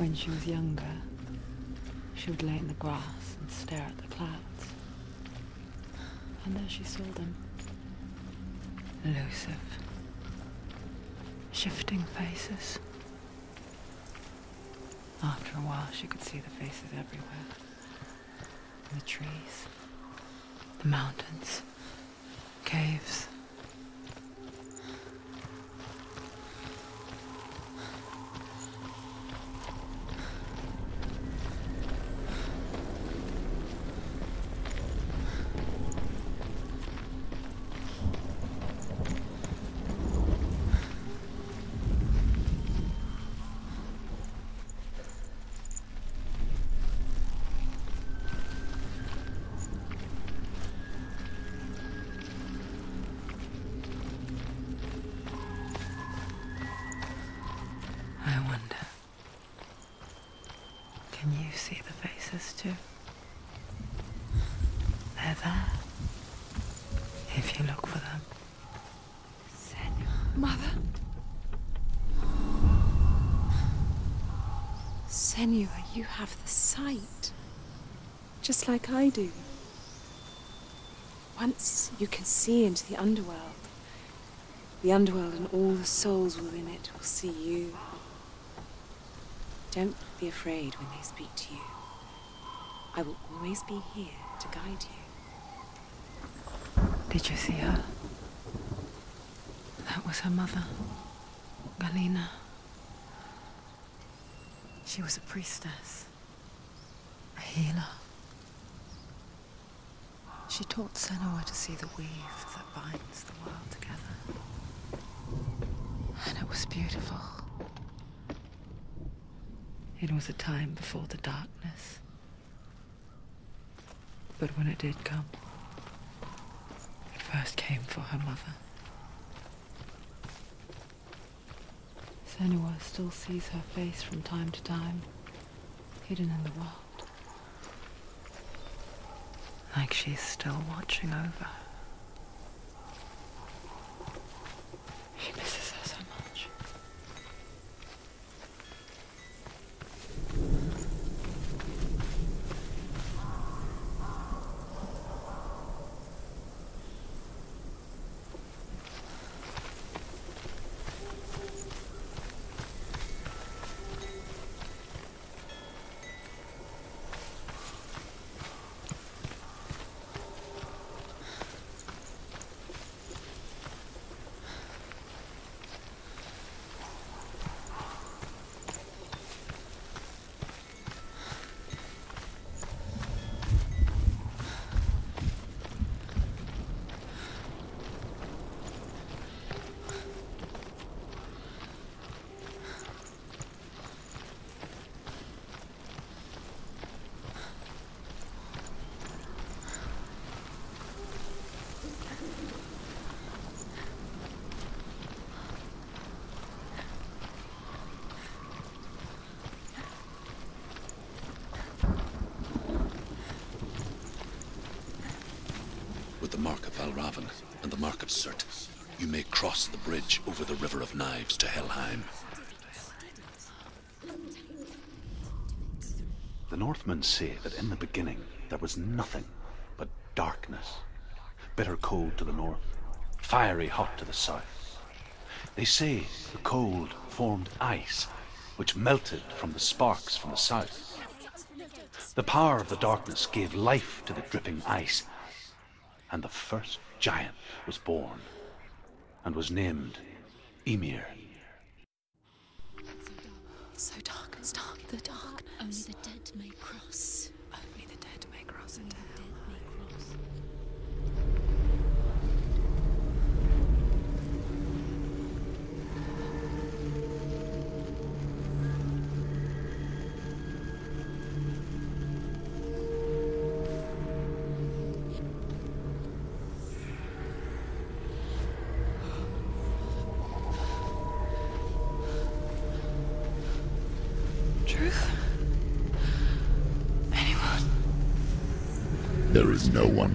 When she was younger, she would lay in the grass and stare at the clouds. And there she saw them. Elusive. Shifting faces. After a while, she could see the faces everywhere. In the trees, the mountains, caves. Senua, you have the sight. Just like I do. Once you can see into the underworld, the underworld and all the souls within it will see you. Don't be afraid when they speak to you. I will always be here to guide you. Did you see her? That was her mother, Galena. She was a priestess, a healer. She taught Senua to see the weave that binds the world together. And it was beautiful. It was a time before the darkness. But when it did come, it first came for her mother. Senua still sees her face from time to time, hidden in the world. Like she's still watching over her. She misses her so much. With the mark of Valravn Surt, you may cross the bridge over the River of Knives to Helheim. The Northmen say that in the beginning there was nothing but darkness. Bitter cold to the north, fiery hot to the south. They say the cold formed ice, which melted from the sparks from the south. The power of the darkness gave life to the dripping ice, and the first giant was born, and was named Ymir. It's so dark, it's dark, the darkness. Only the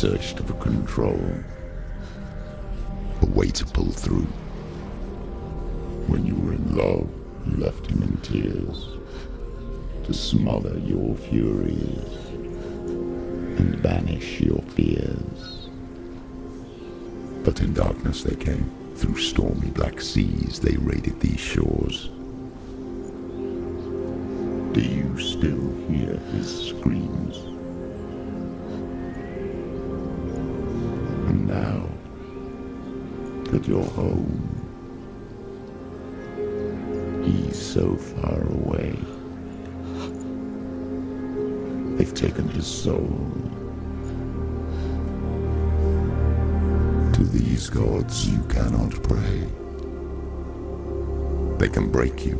Searched for control, a way to pull through. When you were in love, you left him in tears to smother your furies and banish your fears. But in darkness they came. Through stormy black seas they raided these shores. Do you still hear his screams? That you're home, he's so far away. They've taken his soul. To these gods you cannot pray. They can break you,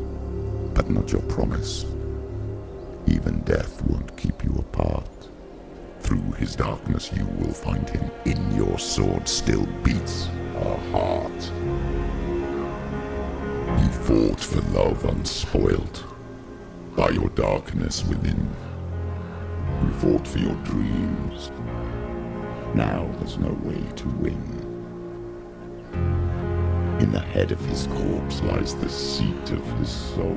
but not your promise. Even death won't keep you apart. Through his darkness you will find him. In your sword still beats a heart. You fought for love unspoilt by your darkness within. You fought for your dreams. Now there's no way to win. In the head of his corpse lies the seat of his soul.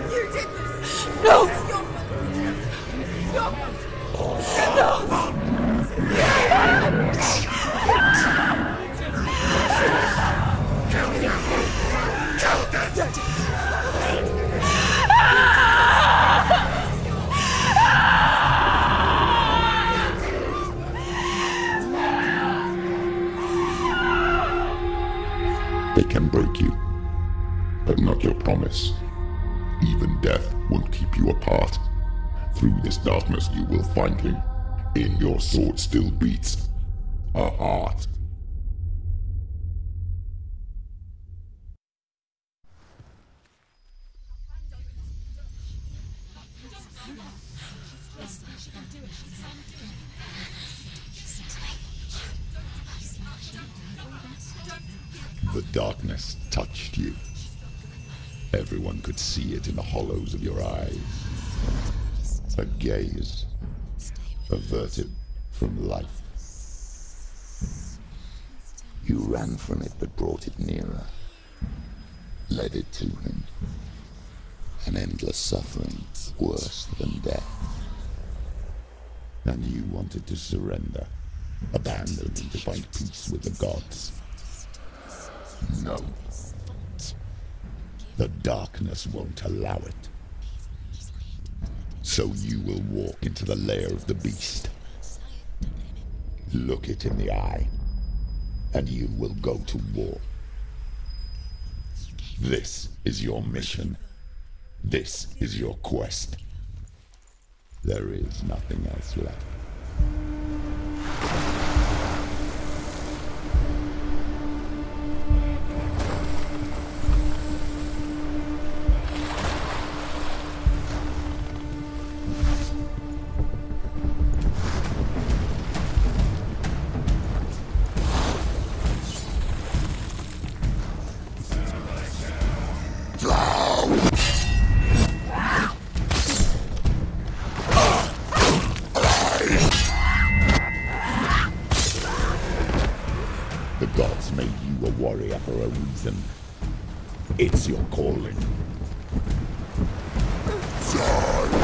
averted from life. You ran from it but brought it nearer. Led it to him. An endless suffering worse than death. And you wanted to surrender. Abandon and to find peace with the gods. No. The darkness won't allow it. So you will walk into the lair of the beast. Look it in the eye, and you will go to war. This is your mission. This is your quest. There is nothing else left. Reason. It's your calling. when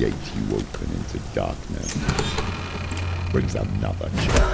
gate you open into darkness brings another change.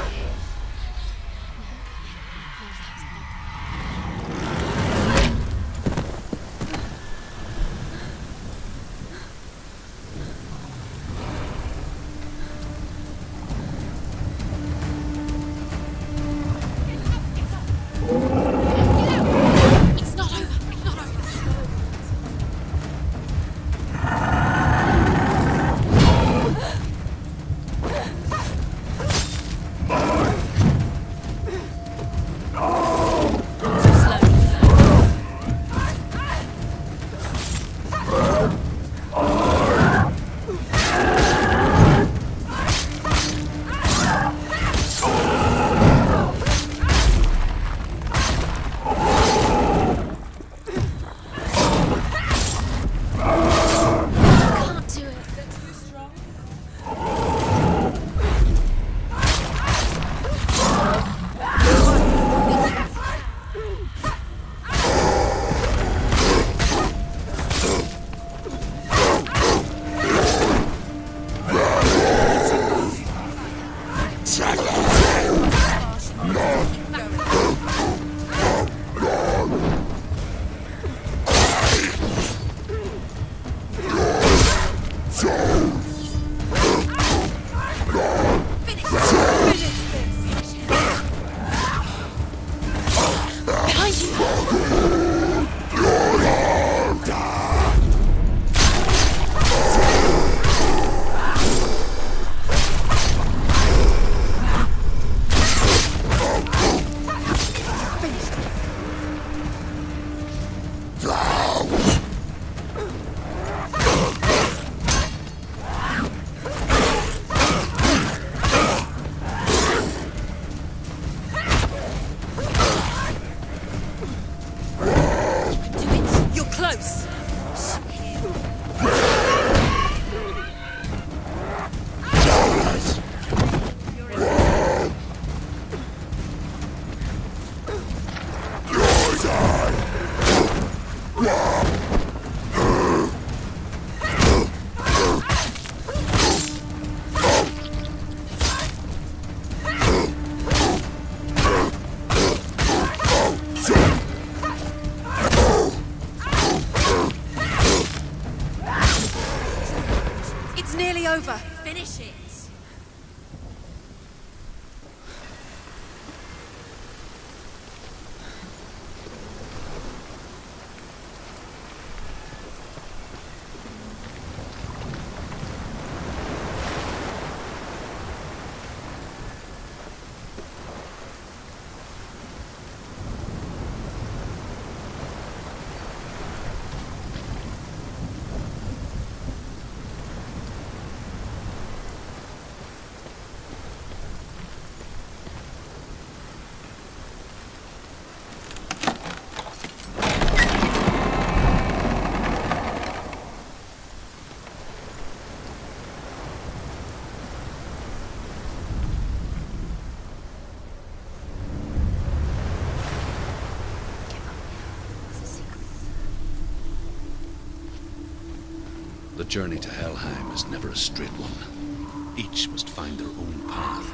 Journey to Helheim is never a straight one. Each must find their own path.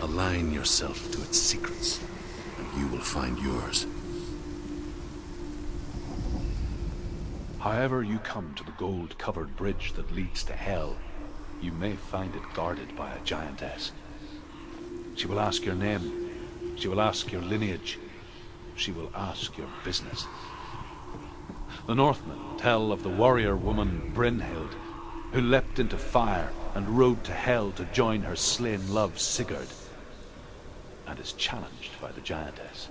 Align yourself to its secrets, and you will find yours. However you come to the gold-covered bridge that leads to Hell, you may find it guarded by a giantess. She will ask your name. She will ask your lineage. She will ask your business. The Northmen tell of the warrior woman Brynhild, who leapt into fire and rode to Hell to join her slain love Sigurd, and is challenged by the giantess.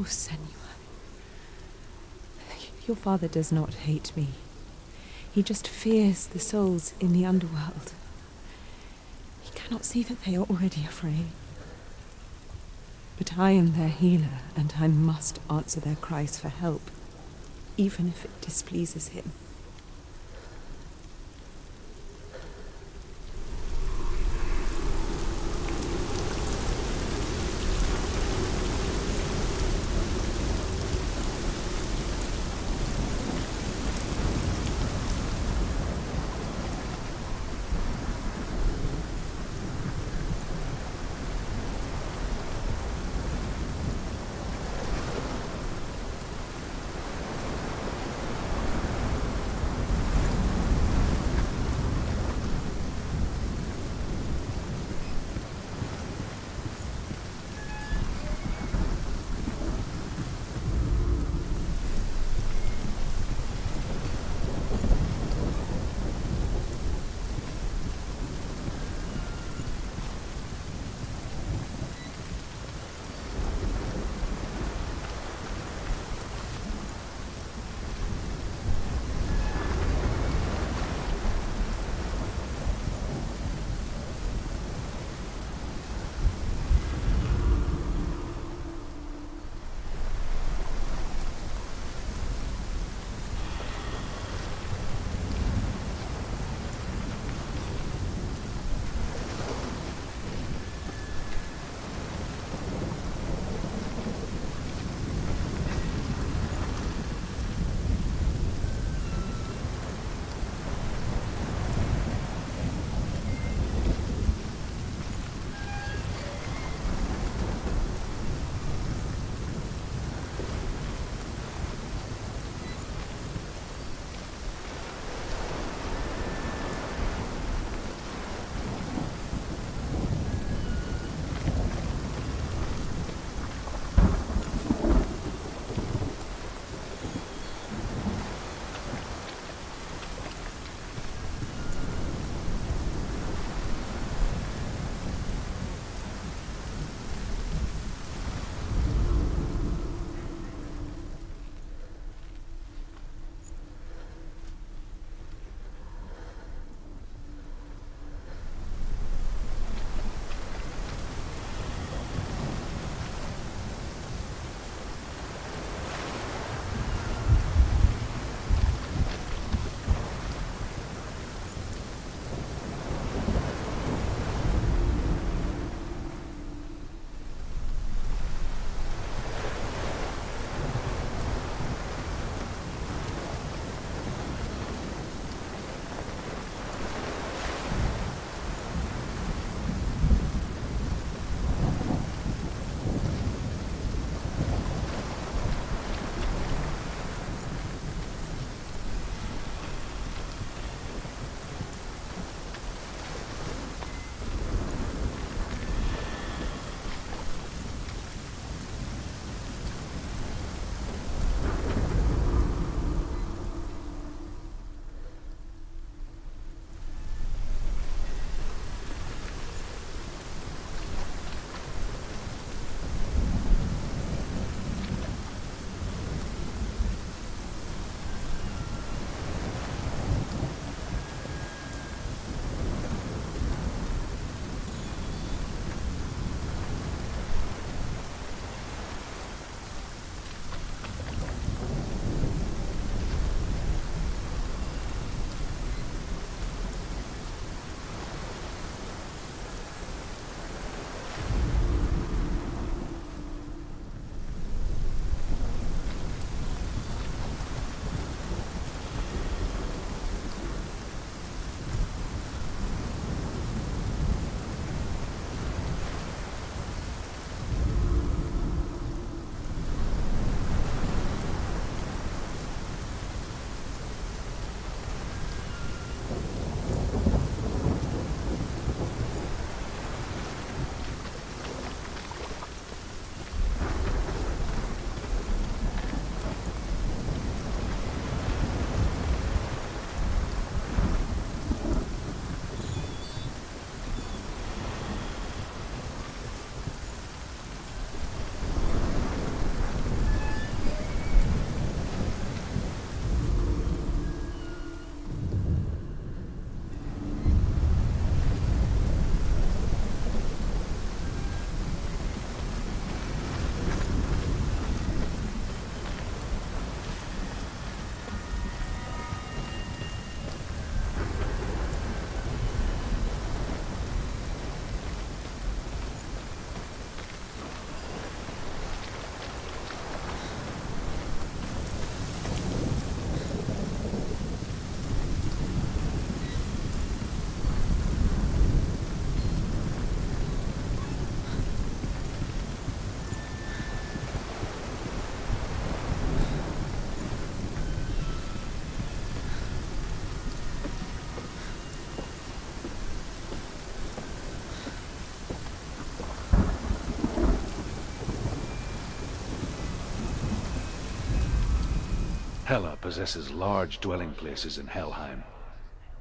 Oh, Senua. Your father does not hate me. He just fears the souls in the underworld. He cannot see that they are already afraid. But I am their healer, and I must answer their cries for help, even if it displeases him. Hela possesses large dwelling places in Helheim.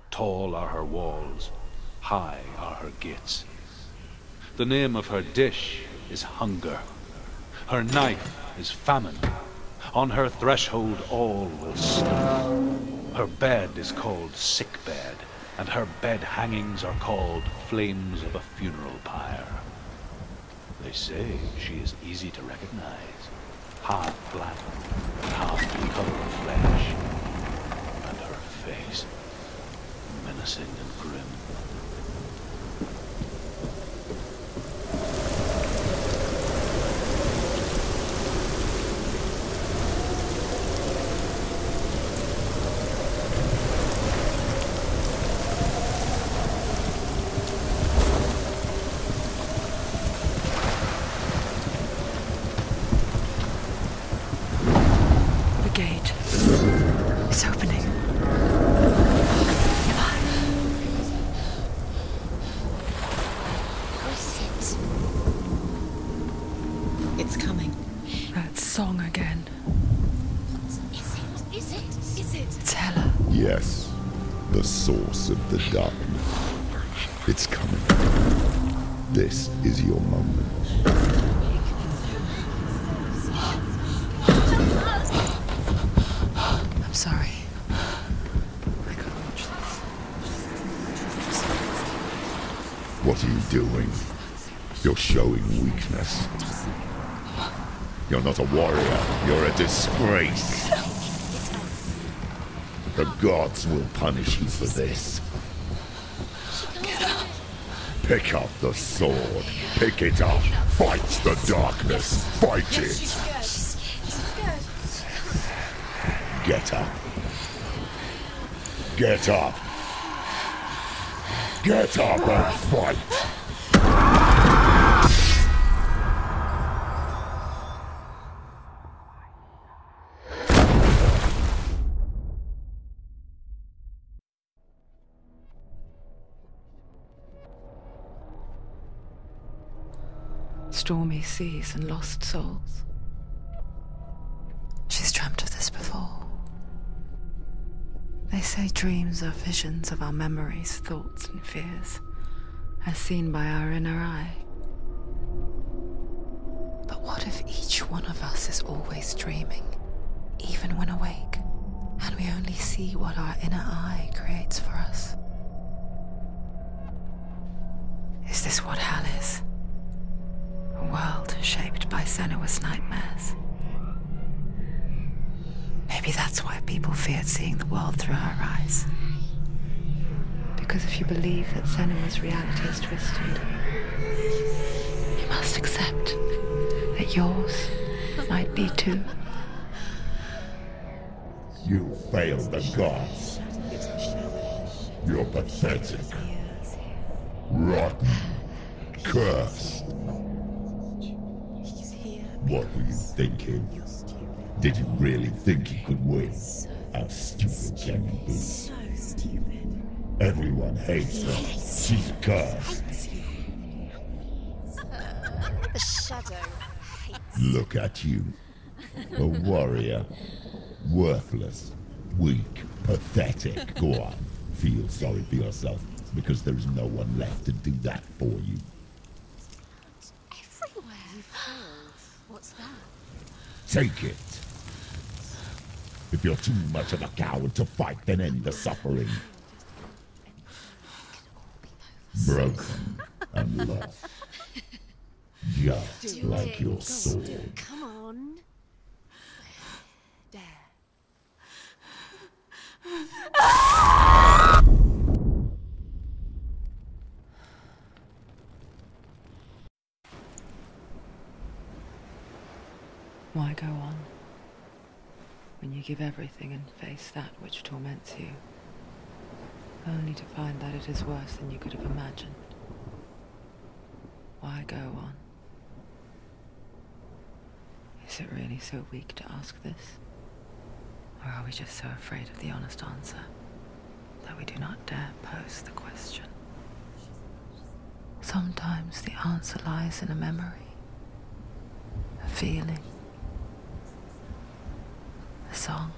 Tall are her walls, high are her gates. The name of her dish is hunger. Her knife is famine. On her threshold all will sleep. Her bed is called sick bed, and her bed hangings are called flames of a funeral pyre. They say she is easy to recognize, half black half the color of flesh, and her face menacing and grim. Showing weakness. You're not a warrior. You're a disgrace. The gods will punish you for this. Pick up the sword. Pick it up. Fight the darkness. Fight it. Get up. Get up. Get up and fight. Seas and lost souls. She's dreamt of this before. They say dreams are visions of our memories, thoughts, and fears, as seen by our inner eye. But what if each one of us is always dreaming, even when awake, and we only see what our inner eye creates for us? Is this what hell is? Shaped by Senua's nightmares. Maybe that's why people feared seeing the world through her eyes. Because if you believe that Senua's reality is twisted, you must accept that yours might be too. You failed the gods. You're pathetic. Rotten. Cursed. What were you thinking? Did you really think you could win? How stupid can you be? So stupid. Everyone hates her. She's cursed. The shadow hates. Look at you. A warrior. Worthless. Weak. Pathetic. Go on. Feel sorry for yourself because there is no one left to do that for you. Everywhere. You failed. What's that? Take it. If you're too much of a coward to fight, then end the suffering. Broken and lost. Just like your sword. Why go on? When you give everything and face that which torments you, only to find that it is worse than you could have imagined. Why go on? Is it really so weak to ask this? Or are we just so afraid of the honest answer that we do not dare pose the question? Sometimes the answer lies in a memory, a feeling, song.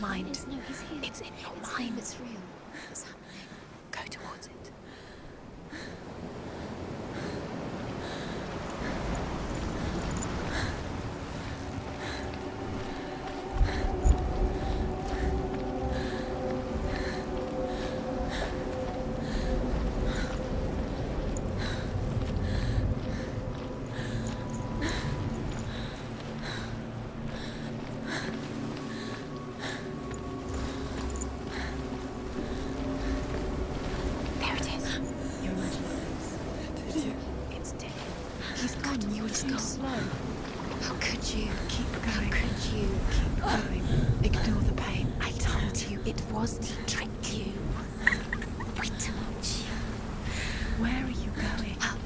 Mind. No. It's in your mind. It's real. Go towards it. There it is. Your imagination. It's dead. He's gone. You were too slow. How could you? Keep going. How could you? Keep going. Ignore the pain. I told you it wasn't a trick. You. I told you. Where are you going? Up.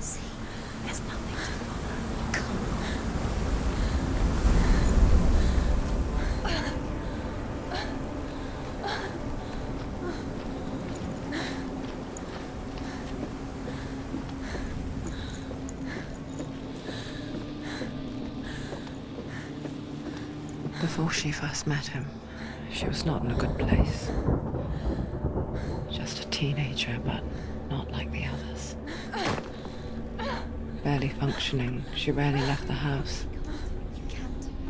See, There's nothing to follow. come on. Before she first met him, she was not in a good place. Just a teenager, but not like the others. Barely functioning, she rarely left the house.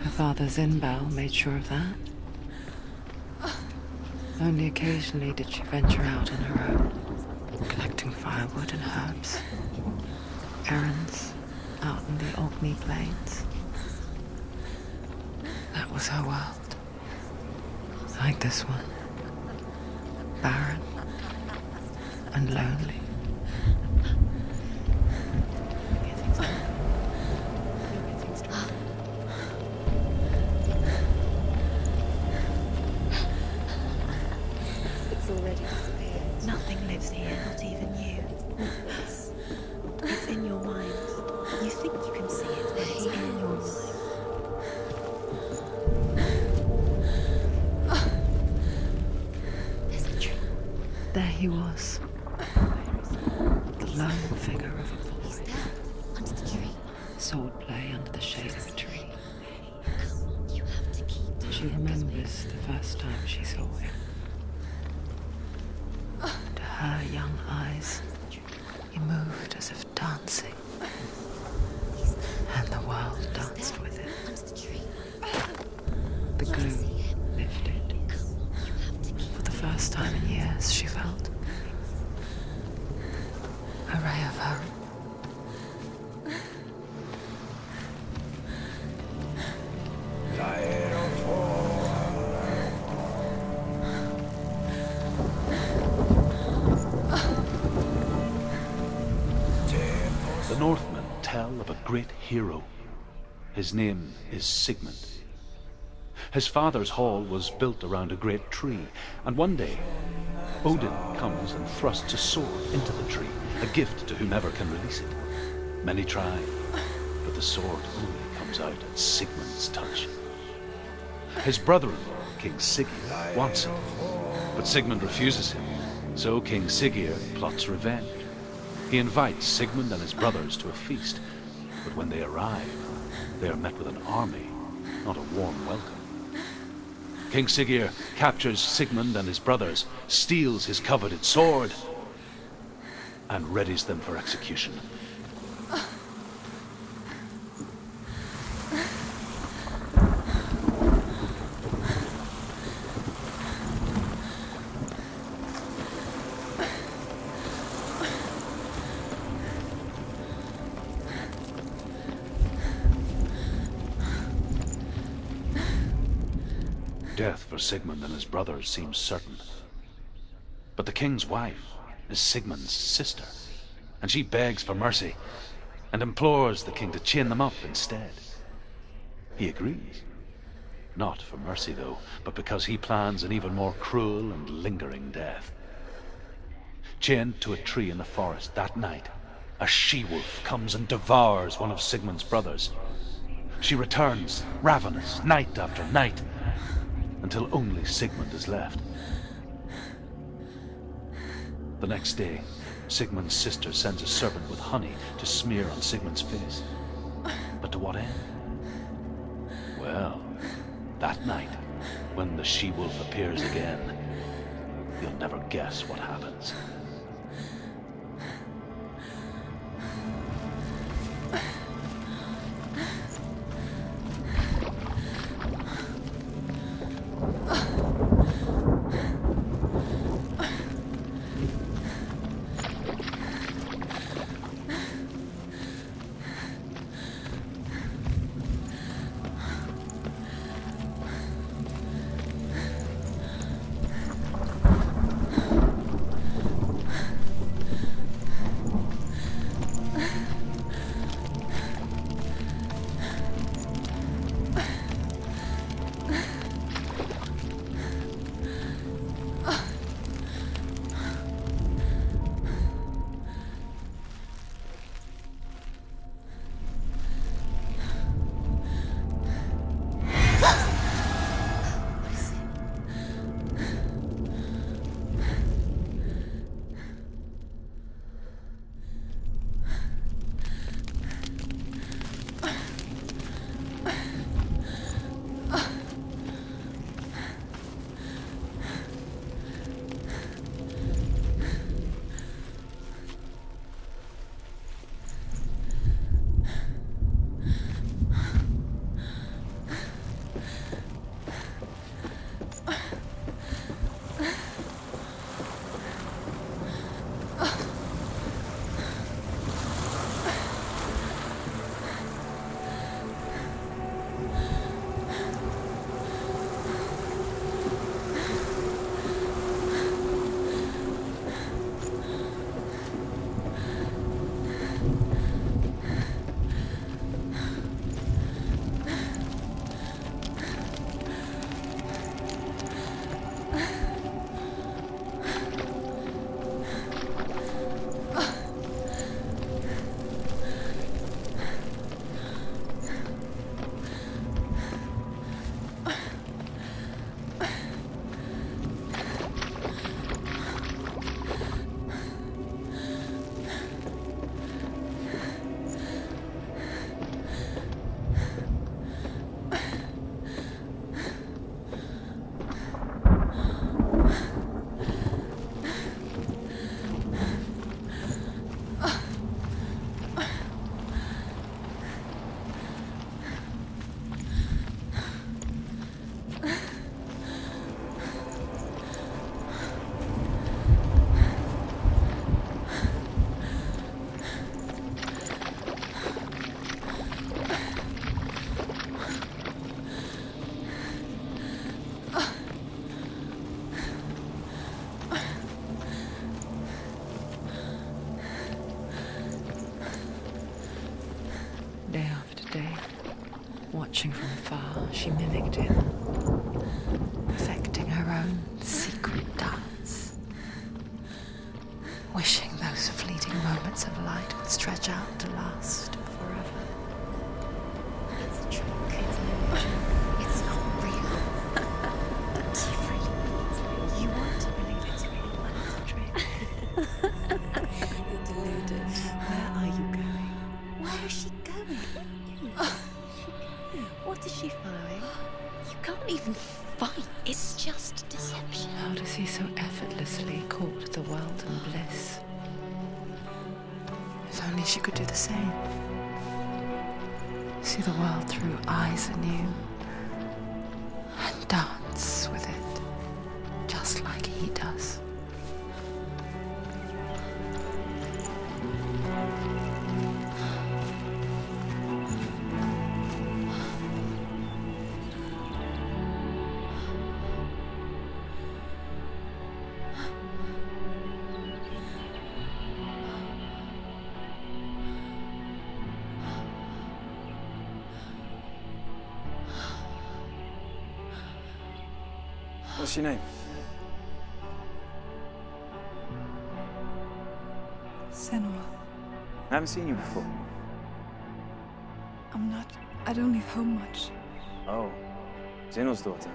Her father, Zynbel, made sure of that. Only occasionally did she venture out on her own, collecting firewood and herbs. Errands out in the Orkney Plains. Her world. Like this one. Barren and lonely. Hero. His name is Sigmund. His father's hall was built around a great tree, and one day Odin comes and thrusts a sword into the tree, a gift to whomever can release it. Many try, but the sword only comes out at Sigmund's touch. His brother-in-law, King Siggeir, wants it, but Sigmund refuses him, so King Siggeir plots revenge. He invites Sigmund and his brothers to a feast, but when they arrive, they are met with an army, not a warm welcome. King Siggeir captures Sigmund and his brothers, steals his coveted sword, and readies them for execution. His brothers seems certain. But the king's wife is Sigmund's sister, and she begs for mercy and implores the king to chain them up instead. He agrees. Not for mercy, though, but because he plans an even more cruel and lingering death. Chained to a tree in the forest that night, a she-wolf comes and devours one of Sigmund's brothers. She returns, ravenous, night after night, until only Sigmund is left. The next day, Sigmund's sister sends a servant with honey to smear on Sigmund's face. But to what end? Well, that night, when the she-wolf appears again, you'll never guess what happens. Through eyes anew. What's your name? Senua. I haven't seen you before. I'm not. I don't leave home much. Oh, Zeno's daughter.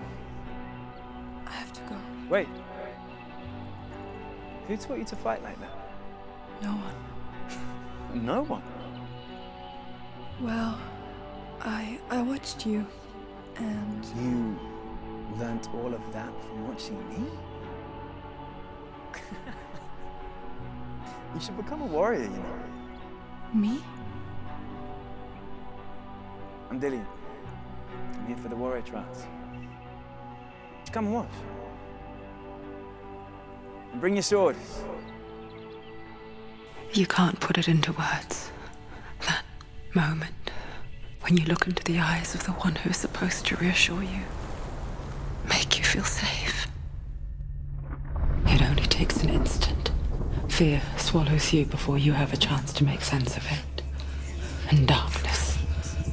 I have to go. Wait. Who taught you to fight like that? No one. No one. Well, I I watched you, and You learnt all of that from watching me? you should become a warrior, you know. me. I'm Dillion. I'm here for the warrior trials. Just come and watch. And bring your sword. You can't put it into words. That moment when you look into the eyes of the one who's supposed to reassure you, you feel safe. It only takes an instant. Fear swallows you before you have a chance to make sense of it. And darkness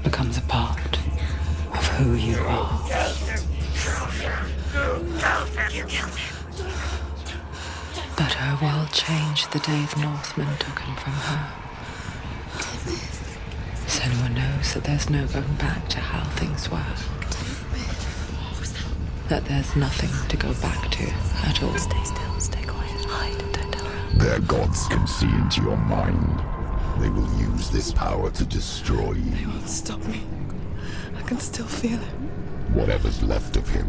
becomes a part of who you are. But her world changed the day the Northmen took him from her. Senua knows that there's no going back to how things were. That there's nothing to go back to at all. Stay still, stay quiet, hide, don't tell her. Their gods can see into your mind. They will use this power to destroy you. They won't stop me. I can still feel it. Whatever's left of him.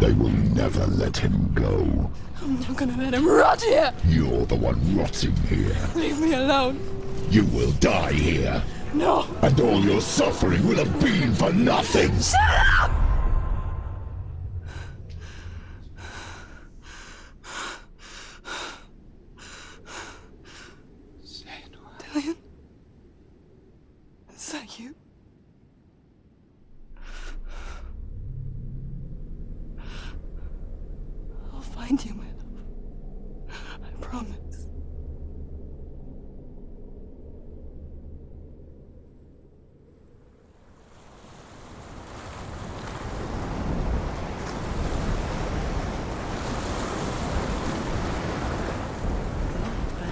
They will never let him go. I'm not gonna let him rot here. You're the one rotting here. Leave me alone. You will die here. No. And all your suffering will have been for nothing. Dillion? Is that you? I'll find you, my love. I promise.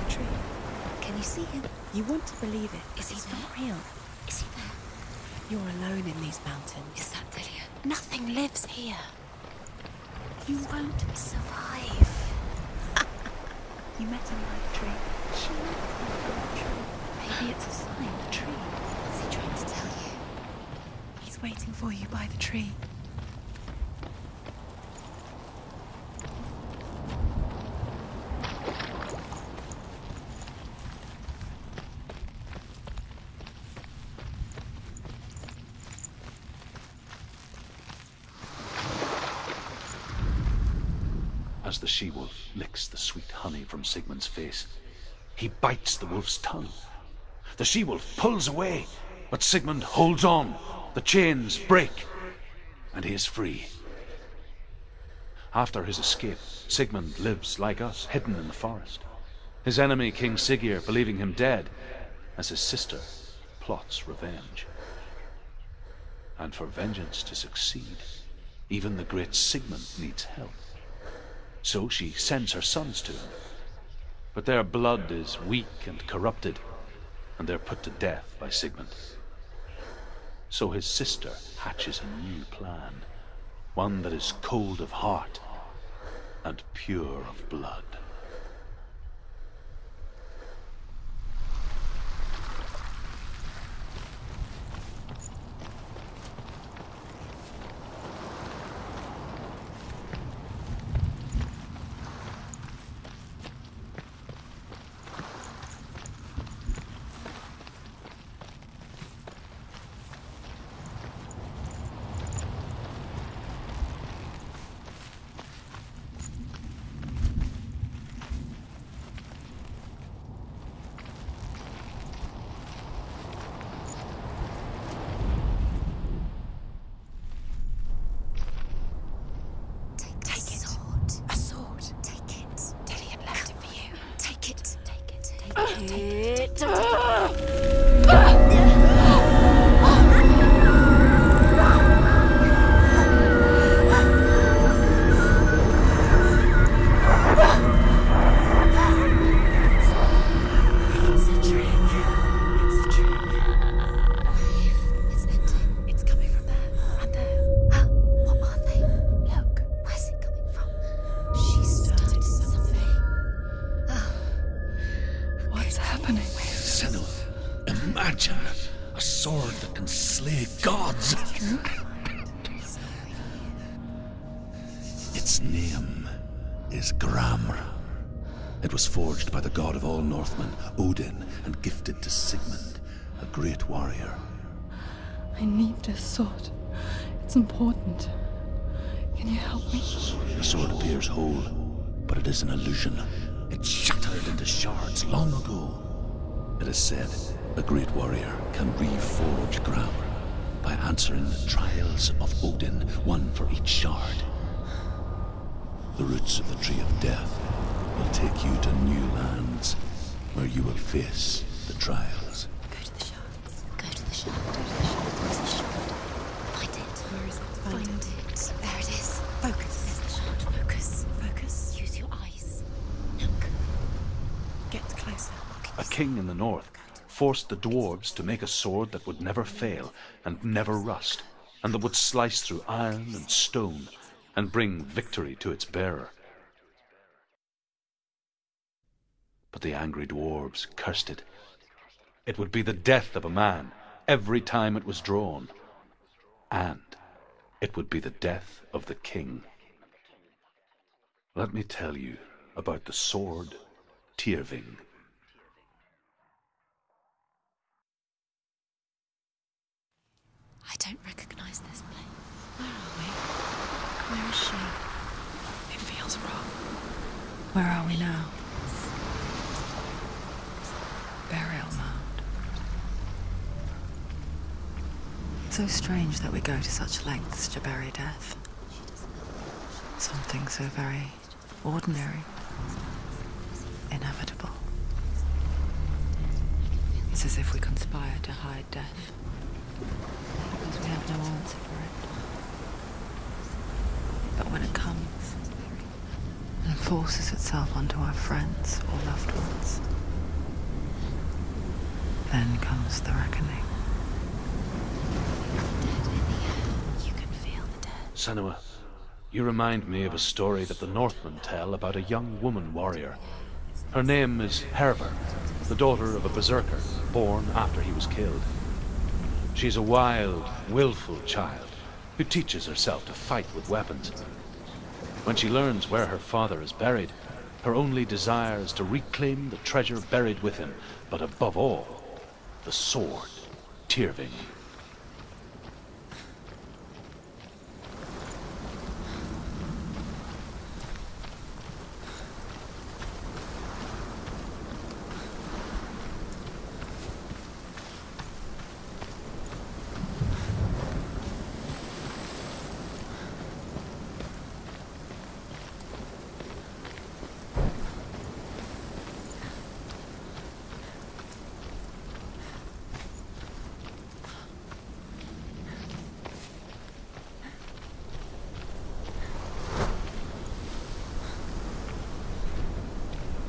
Tree. Can you see him? You want to believe it. Is He's not real. Is he there? You're alone in these mountains. Is that Dillion? Nothing lives here. You won't survive. you met him by the tree. She met him by the tree. Maybe it's a sign, the tree. What's he trying to tell you? He's waiting for you by the tree. As the she-wolf licks the sweet honey from Sigmund's face, he bites the wolf's tongue. The she-wolf pulls away, but Sigmund holds on. The chains break, and he is free. After his escape, Sigmund lives like us, hidden in the forest. His enemy, King Siggeir, believing him dead, as his sister plots revenge. And for vengeance to succeed, even the great Sigmund needs help. So she sends her sons to him. But their blood is weak and corrupted, and they're put to death by Sigmund. So his sister hatches a new plan, one that is cold of heart and pure of blood. Said a great warrior can reforge Gramr by answering the trials of Odin, one for each shard. The roots of the Tree of Death will take you to new lands where you will face the trials. Go to the shards. Go to the shard. King in the north forced the dwarves to make a sword that would never fail and never rust, and that would slice through iron and stone and bring victory to its bearer. But the angry dwarves cursed it. It would be the death of a man every time it was drawn, and it would be the death of the king. Let me tell you about the sword Tyrving. I don't recognize this place. Where are we? Where is she? It feels wrong. Where are we now? Burial mound. So strange that we go to such lengths to bury death. Something so very ordinary, inevitable. It's as if we conspire to hide death because we have no answer for it. But when it comes and forces itself onto our friends or loved ones, then comes the reckoning. You can feel the dead. Senua, you remind me of a story that the Northmen tell about a young woman warrior. Her name is Hervor, the daughter of a berserker born after he was killed. She's a wild, willful child who teaches herself to fight with weapons. When she learns where her father is buried, her only desire is to reclaim the treasure buried with him, but above all, the sword, Tyrving.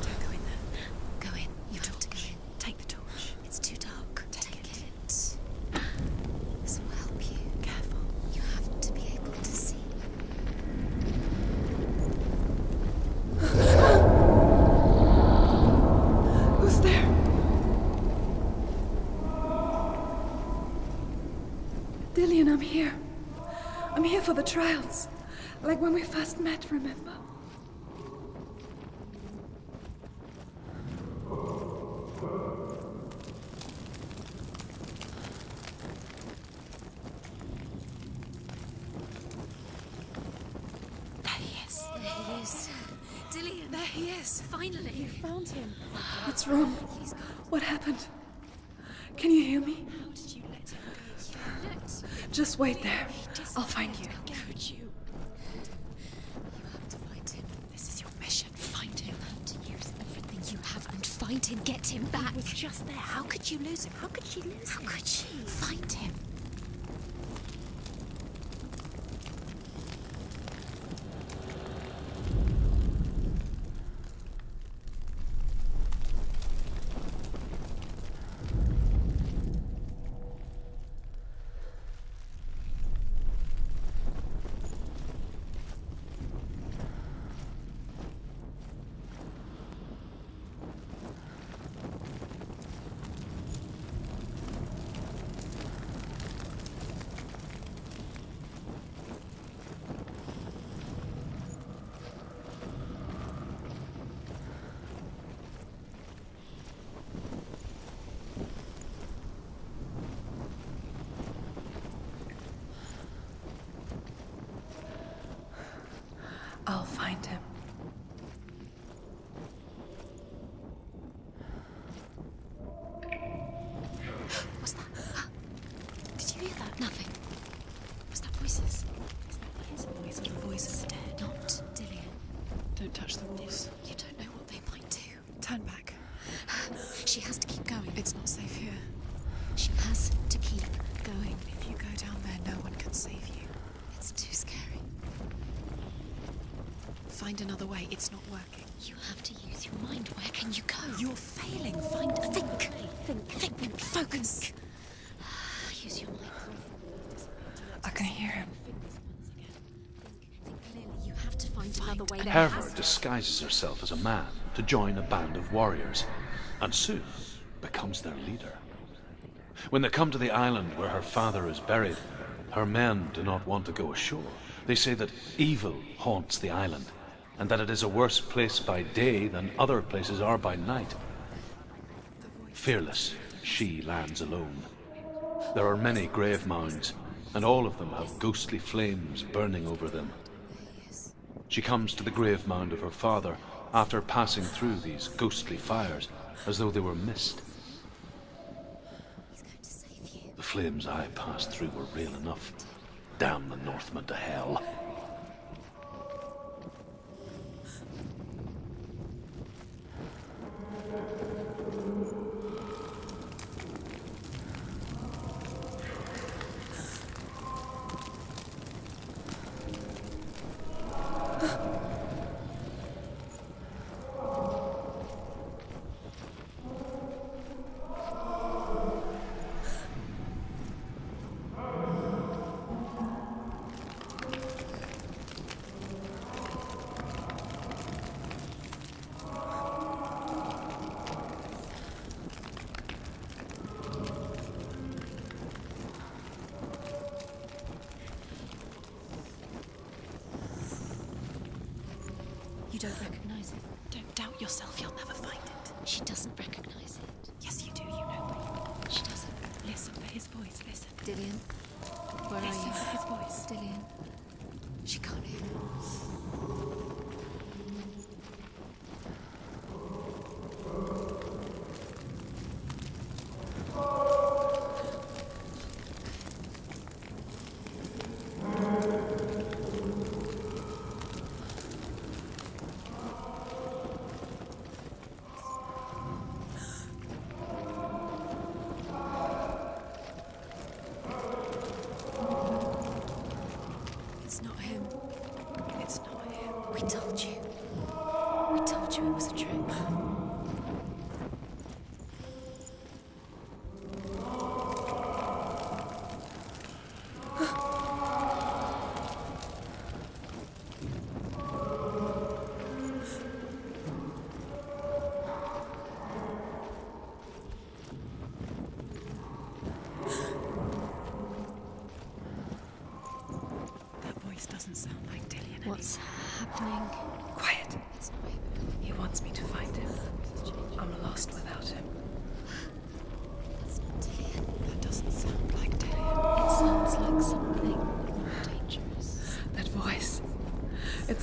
Don't go in there. Go in. You have to go in. Take the torch. It's too dark. Take, it. This will help you. Careful. You have to be able to see. Who's there? Dillion, I'm here. I'm here for the trials. Like when we first met, remember? There he is. There he is. Dillion. There he is. Finally. You found him. What's wrong? What happened? Can you hear me? How did you let him go? Just wait there. I'll find you. How you? You have to find him. This is your mission. Find him. You have to use everything you have him. Get him back. He was just there. How could you lose him? How could she lose him? How could she? Find him. Find him. What's that? Did you hear that? Nothing. Was that voices? Is that his voice or the voice of the dead? Not Dillion. Don't touch the walls. You don't know what they might do. Turn back. She has to keep going. It's not safe here. She has to keep going. If you go down there, no one can save you. It's too scary. Find another way. It's not working. You have to use your mind. Where can you go? You're failing. Find a think. Think. Think. Think. Focus. Use your mind. I can hear him. Think clearly. You have to find way. There disguises herself as a man to join a band of warriors, and soon becomes their leader. When they come to the island where her father is buried, her men do not want to go ashore. They say that evil haunts the island, and that it is a worse place by day than other places are by night. Fearless, she lands alone. There are many grave mounds, and all of them have ghostly flames burning over them. She comes to the grave mound of her father after passing through these ghostly fires as though they were mist. The flames I passed through were real enough. Damn the Northmen to hell. You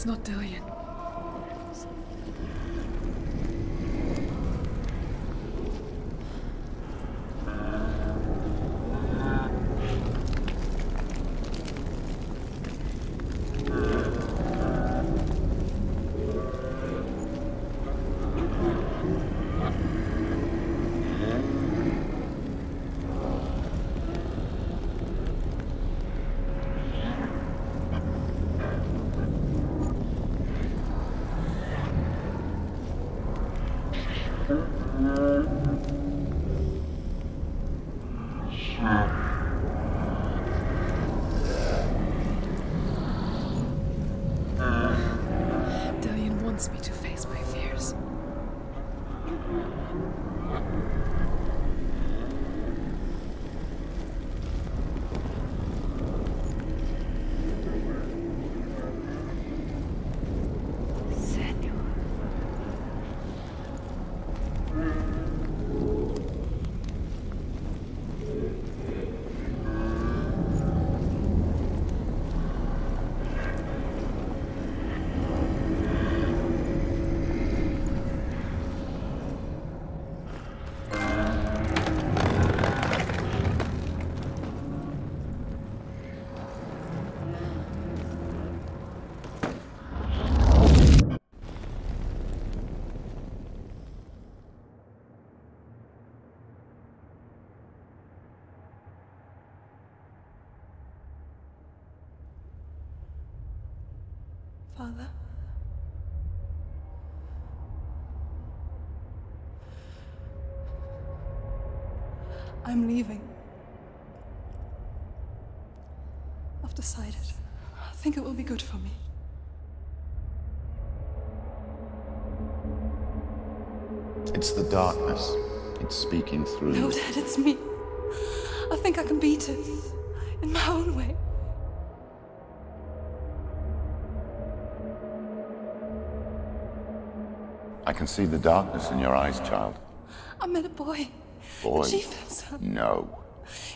It's not Dillion. I'm leaving. I've decided. I think it will be good for me. It's the darkness. It's speaking through. You. No, Dad, it's me. I think I can beat it. In my own way. I can see the darkness in your eyes, child. I met a boy. Boy. The chief. No.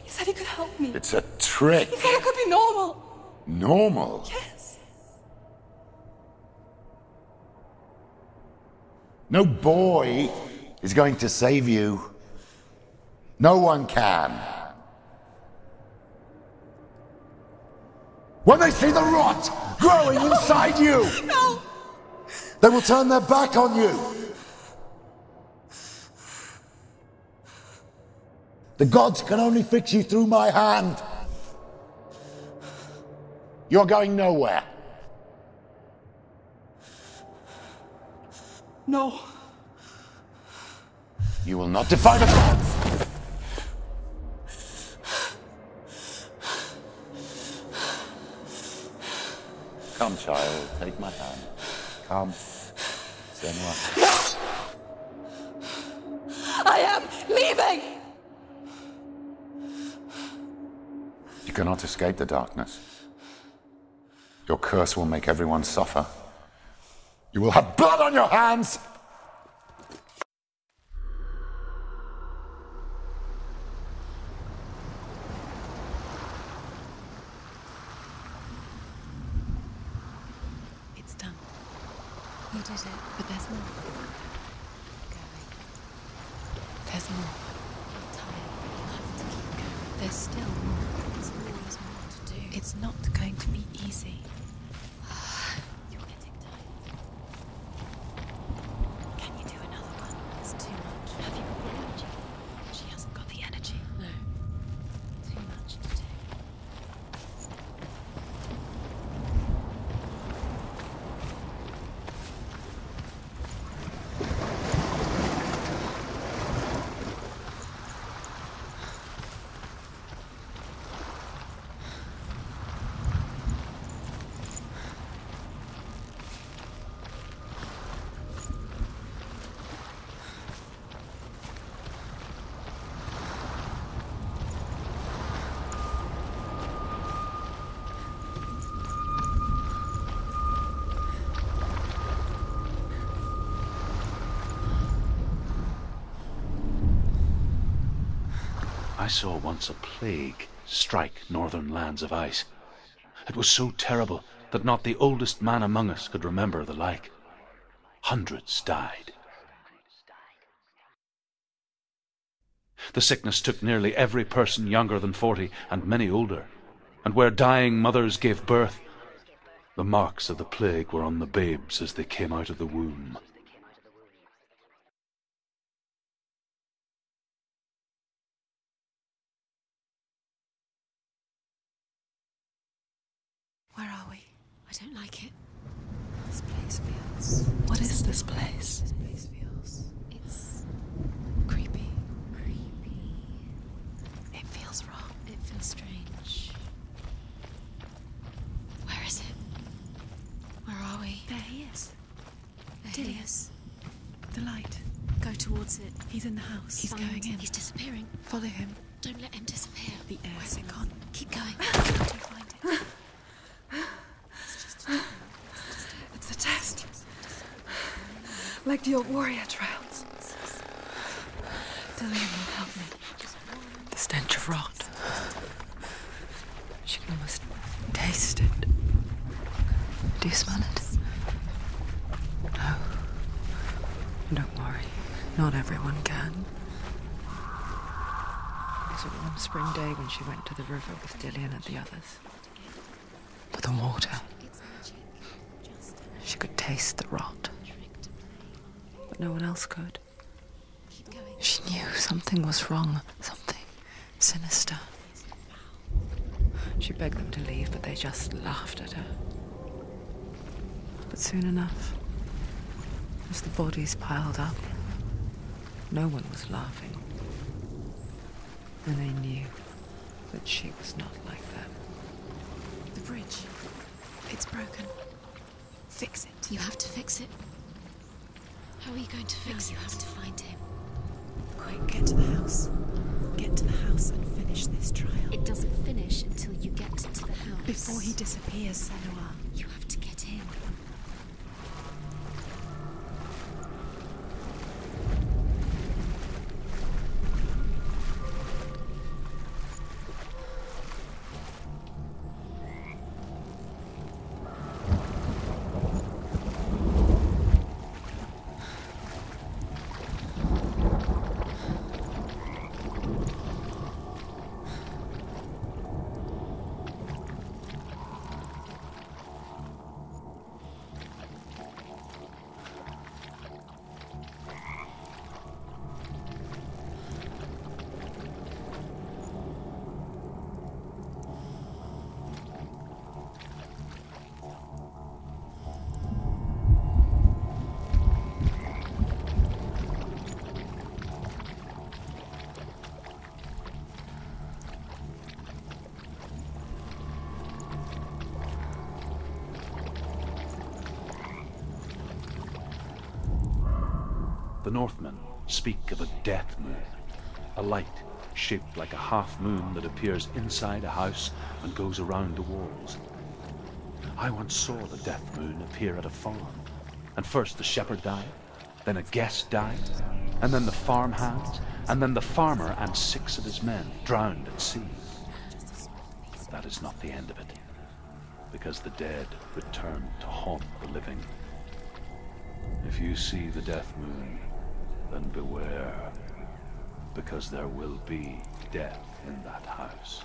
He said he could help me. It's a trick. He said I could be normal. Normal. Yes. No boy is going to save you. No one can. When they see the rot growing inside you, No! they will turn their back on you. The gods can only fix you through my hand. You're going nowhere. No. You will not defy the gods. Come, child, take my hand. Come. Senua. I am leaving! You cannot escape the darkness. Your curse will make everyone suffer. You will have blood on your hands! It's done. You did it, but there's more. There's more. I'm tired, but you have to keep going. There's still more. There's always more to do. It's not going to be easy. You're getting tired. Can you do another one? It's too much. Have you got the energy? She hasn't got the energy. No. Too much to do. I saw once a plague strike northern lands of ice. It was so terrible that not the oldest man among us could remember the like. Hundreds died. The sickness took nearly every person younger than forty, and many older. And where dying mothers gave birth, the marks of the plague were on the babes as they came out of the womb. Where are we? I don't like it. This place feels. What is this place? This place feels. It's creepy. Creepy. It feels wrong. It feels strange. Where is it? Where are we? There he is. There he is. The light. Go towards it. He's in the house. He's going in. He's disappearing. Follow him. Don't let him disappear. The air. Where's it gone? Keep going. Until you find it. It's just a It's a test. Warrior trials. Dillion will help me. The stench of rot. She can almost taste it. Do you smell it? No. Don't worry. Not everyone can. It was a warm spring day when she went to the river with Dillion and the others. But the water. She could taste the rot. But no one else could. She knew something was wrong, something sinister. She begged them to leave, but they just laughed at her. But soon enough, as the bodies piled up, no one was laughing. And they knew that she was not like them. The bridge. It's broken. Fix it. You have to fix it. How are you going to fix no, it? You have to find him. Quick, get to the house. Get to the house and finish this trial. It doesn't finish until you get to the house. Before he disappears, Senua. Speak of a death moon, a light shaped like a half moon that appears inside a house and goes around the walls. I once saw the death moon appear at a farm, and first the shepherd died, then a guest died, and then the farmhand, and then the farmer and six of his men drowned at sea. But that is not the end of it, because the dead return to haunt the living. If you see the death moon, then beware, because there will be death in that house.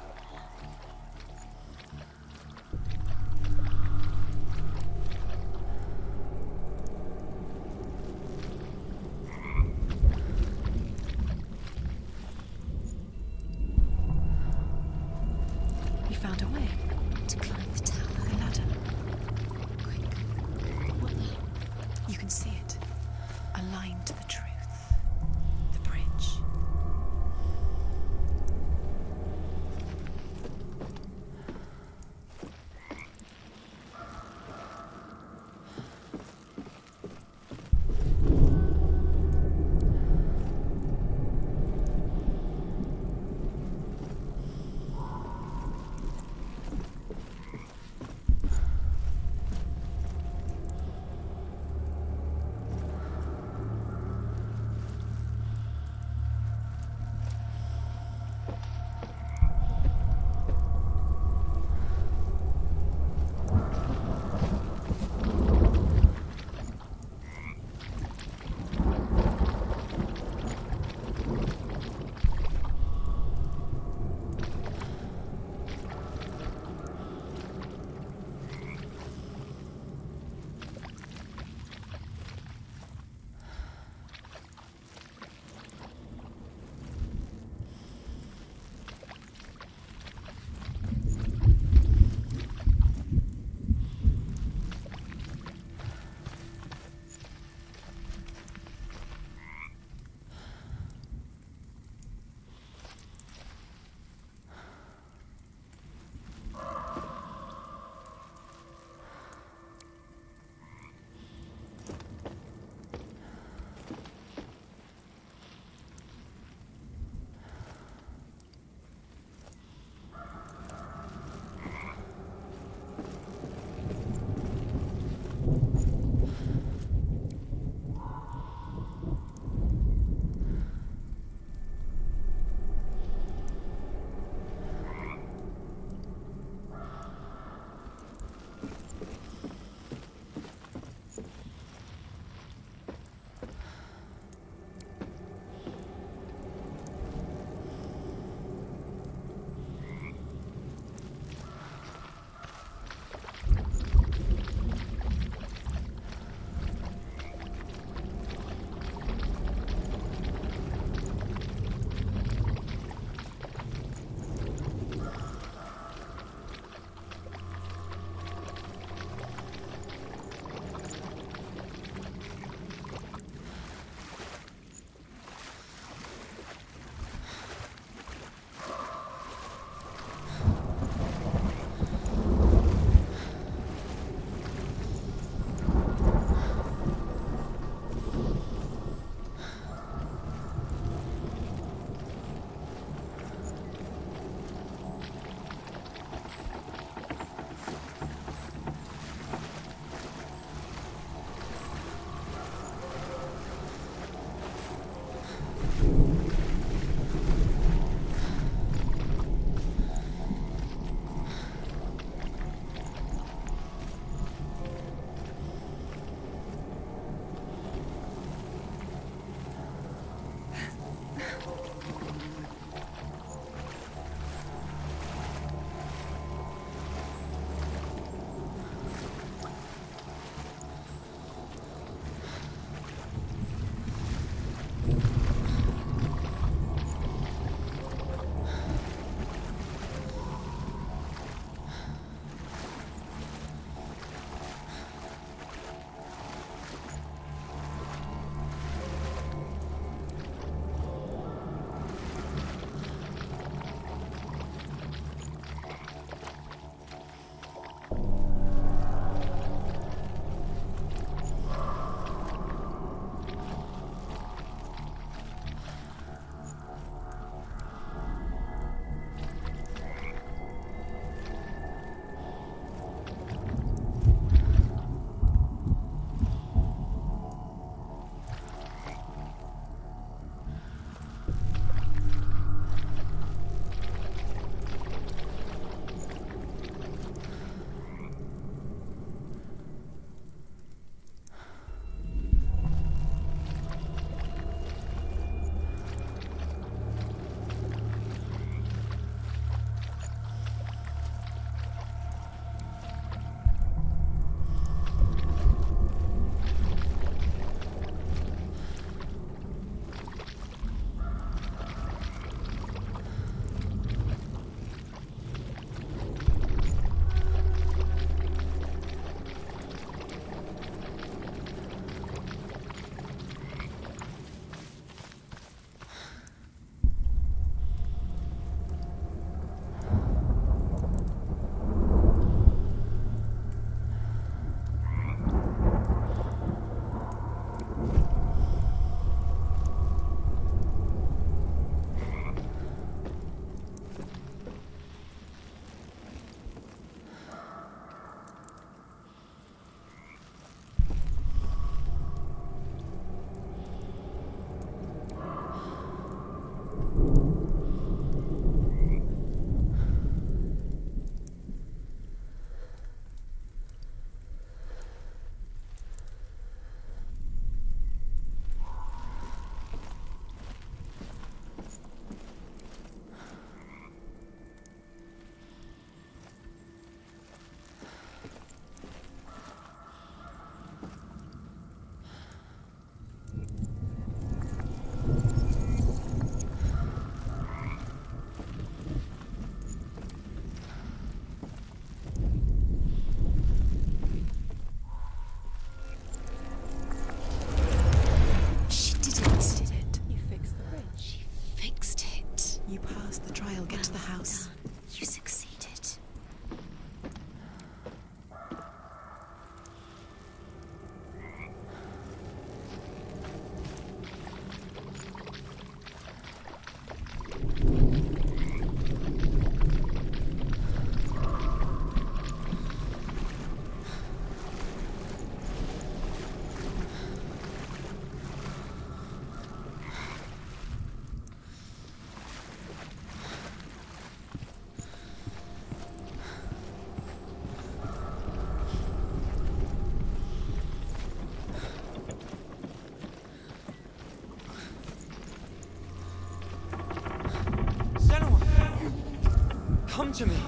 Come to me.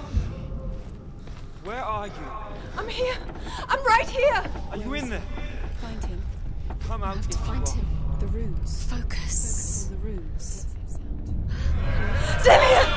Where are you? I'm here. I'm right here. Are you in there? Find him. Come out if To you find are. him. The runes. Focus. Focus on the runes. Dillion!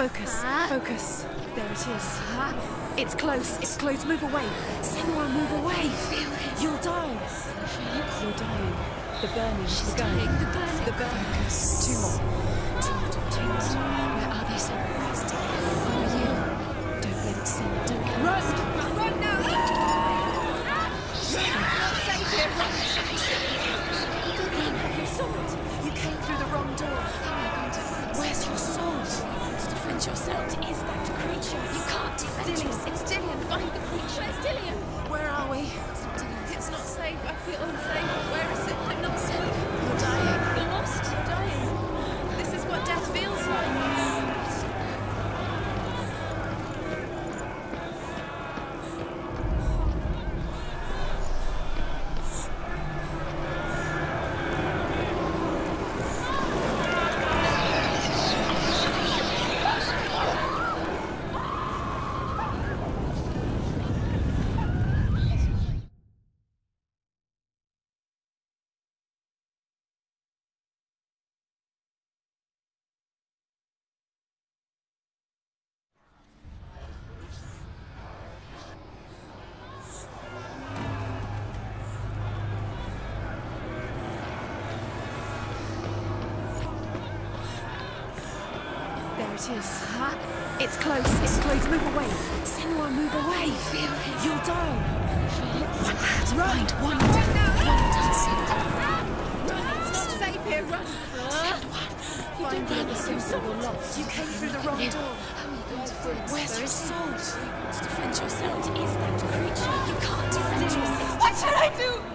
Focus. it. Focus. There it is. It's close. It's close. Move away. Senua, move away. You'll die. You're dying. The burning. She's the dying. The burning. The burning. Two more. Two more. Two more. Where are It is. It's close. It's close. Move away. Senua, move away. You'll die. One had to find one. Run now! One! It's not safe here. Run! Find the other sword. You're lost. You came through the wrong door. You to find Where's Where your sword? To defend yourself. What is that creature? You can't defend yourself. What should I do?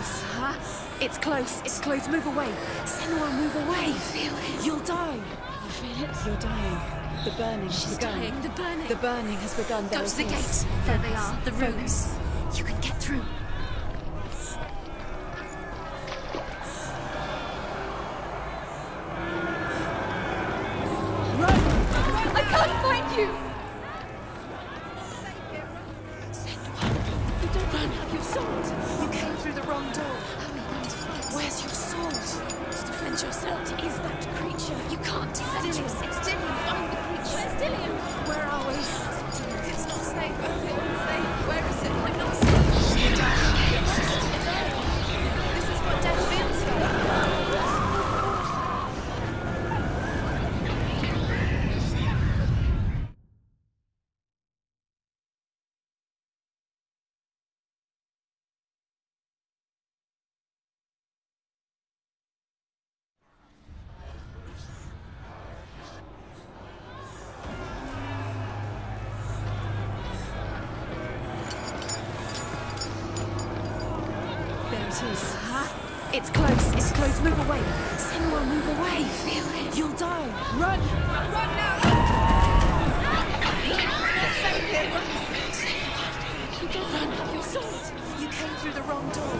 Huh? It's close. It's close. Move away. Senua, move away. I feel it. You'll die. You feel it? You're dying. The burning has She's begun. dying. The burning. The burning has begun. Go There to the gate. There they are. The rooms. You can get through. Through the wrong door.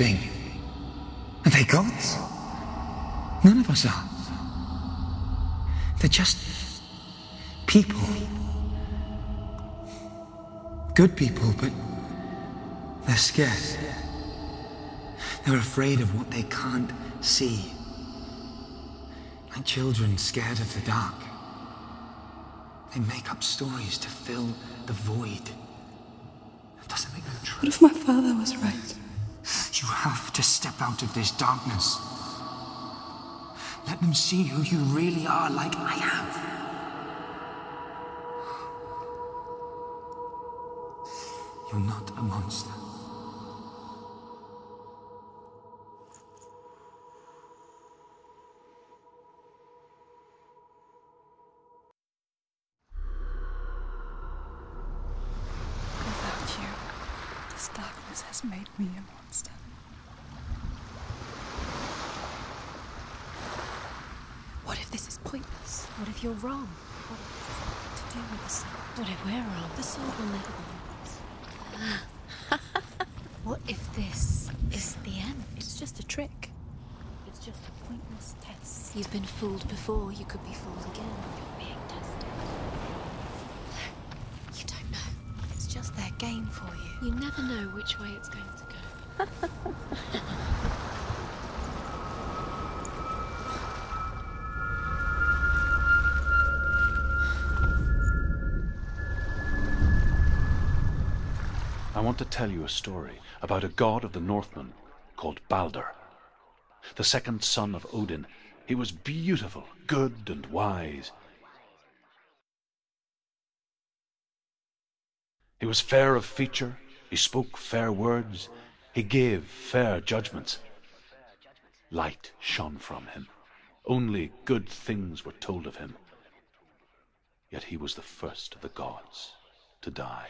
Know such a thing? Are they gods? None of us are. They're just people. Good people, but they're scared. They're afraid of what they can't see. Like children scared of the dark. They make up stories to fill the void. That doesn't make them true. What if my father was right? You have to step out of this darkness. Let them see who you really are, like I have. You're not a monster. Without you, this darkness has made me a monster. What if this is pointless? if you're wrong? What if to do with the sword? What if we're wrong? The sword will never be yours. what if this is the end? It's just a trick. It's just a pointless test. You've been fooled before. You could be fooled again. You're being tested. You don't know. It's just their game for you. You never know which way it's going to go. want to tell you a story about a god of the Northmen called Balder. The second son of Odin. He was beautiful, good, and wise. He was fair of feature, he spoke fair words, he gave fair judgments. Light shone from him. Only good things were told of him. Yet he was the first of the gods to die.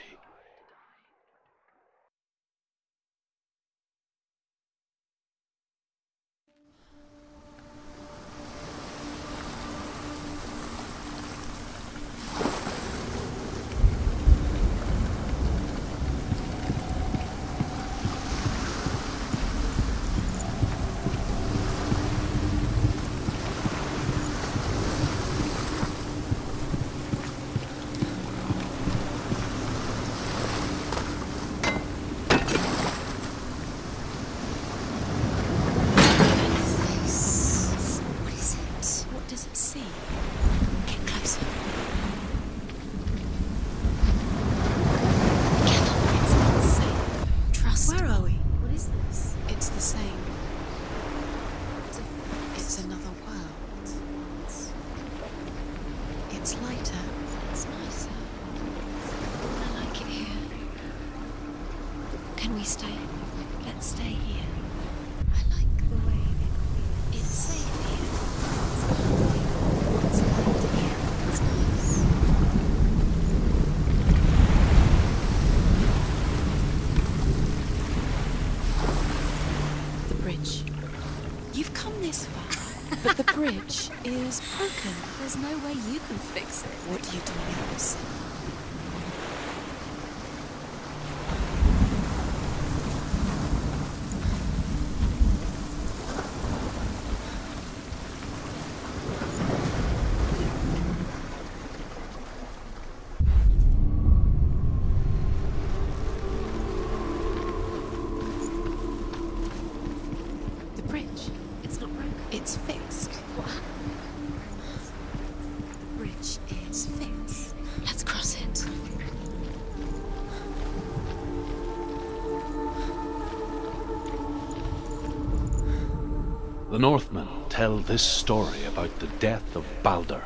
The Northmen tell this story about the death of Balder.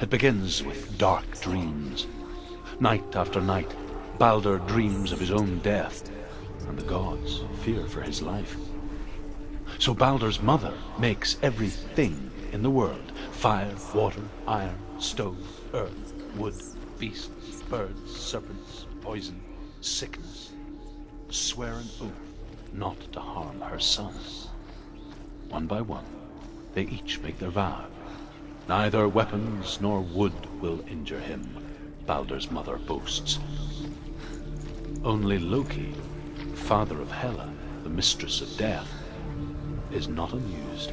It begins with dark dreams. Night after night, Balder dreams of his own death, and the gods fear for his life. So Balder's mother makes everything in the world fire, water, iron, stone, earth, wood, beasts, birds, serpents, poison, sickness swear an oath not to harm her son. One by one, they each make their vow. Neither weapons nor wood will injure him, Balder's mother boasts. Only Loki, father of Hela, the mistress of death, is not amused.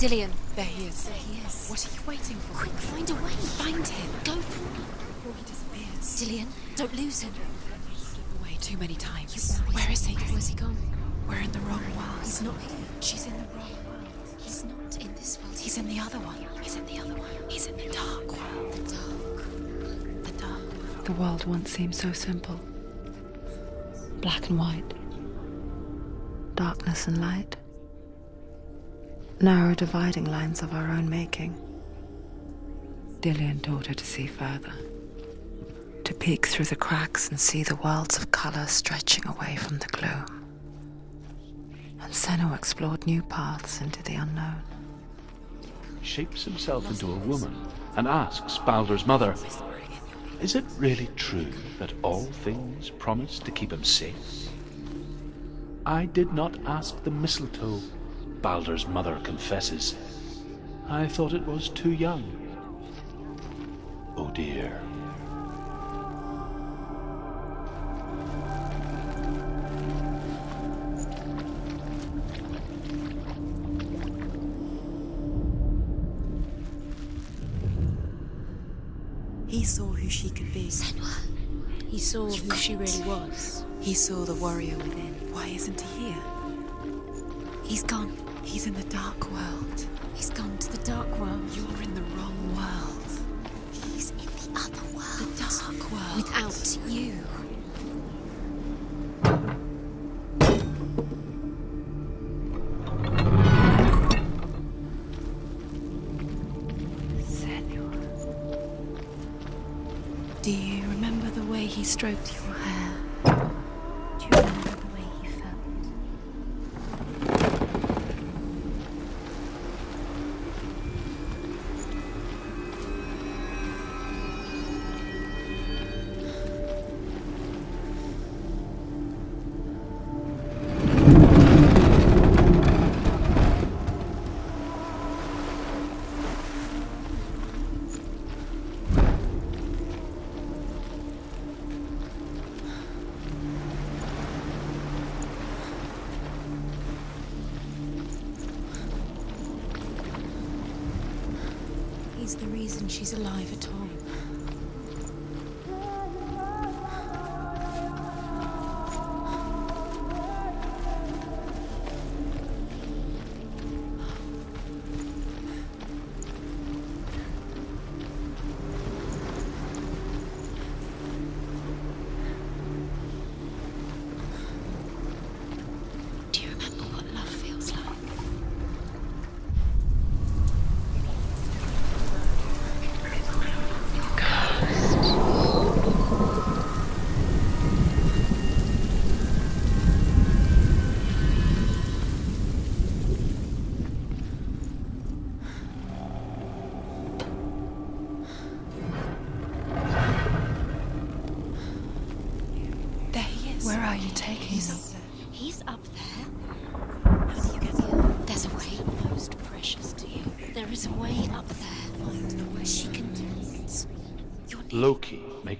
Dillion. There he is. There he is. What are you waiting for? Quick, find a way. Find him. Go. For him. Before he disappears. Dillion, don't lose him. Slip away too many times. You Where is he? Where's he gone? We're in the wrong world. He's not here. She's in the wrong world. He's not in this world. He's in the other one. He's in the other one. He's in the dark world. The dark. The dark world. The world once seemed so simple black and white, darkness and light, narrow dividing lines of our own making. Dillion taught her to see further, to peek through the cracks and see the worlds of colour stretching away from the gloom. And Senua explored new paths into the unknown. Shapes himself into a woman and asks Balder's mother, Is it really true that all things promise to keep him safe? I did not ask the mistletoe, Balder's mother confesses. I thought it was too young. Oh dear. He saw who she could be. Senua. He saw who she really was. He saw the warrior within. Why isn't he here? He's gone. He's in the dark world. He's gone to the dark world. You're in the wrong world. He's in the other world. The dark world. Without you. Senua. Do you she's alive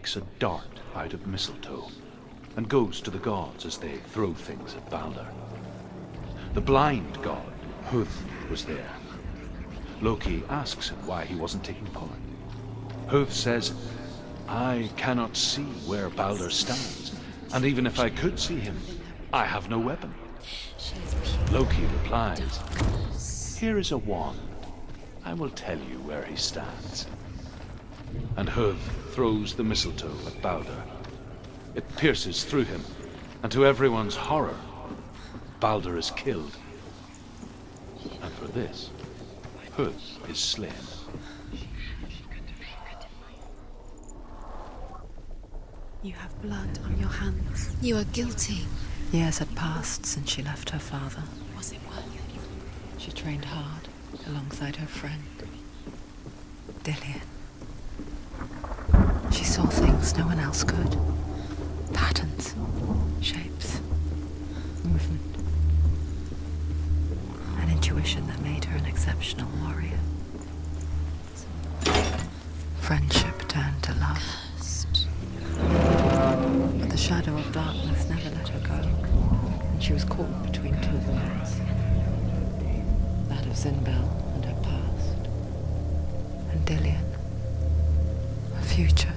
Makes a dart out of mistletoe and goes to the gods as they throw things at Balder. The blind god, Huth, was there. Loki asks him why he wasn't taking part. Huth says, I cannot see where Balder stands, and even if I could see him, I have no weapon. Loki replies. Here is a wand. I will tell you where he stands. And Huth throws the mistletoe at Balder. It pierces through him, and to everyone's horror, Balder is killed. And for this, Huth is slain. You have blood on your hands. You are guilty. Years had passed since she left her father. Was it worth it? She trained hard alongside her friend, Dillion. She saw things no one else could. Patterns, shapes, movement. An intuition that made her an exceptional warrior. Friendship turned to love. But the shadow of darkness never let her go. And she was caught between two worlds. That of Zynbel and her past. And Dillion. Her future.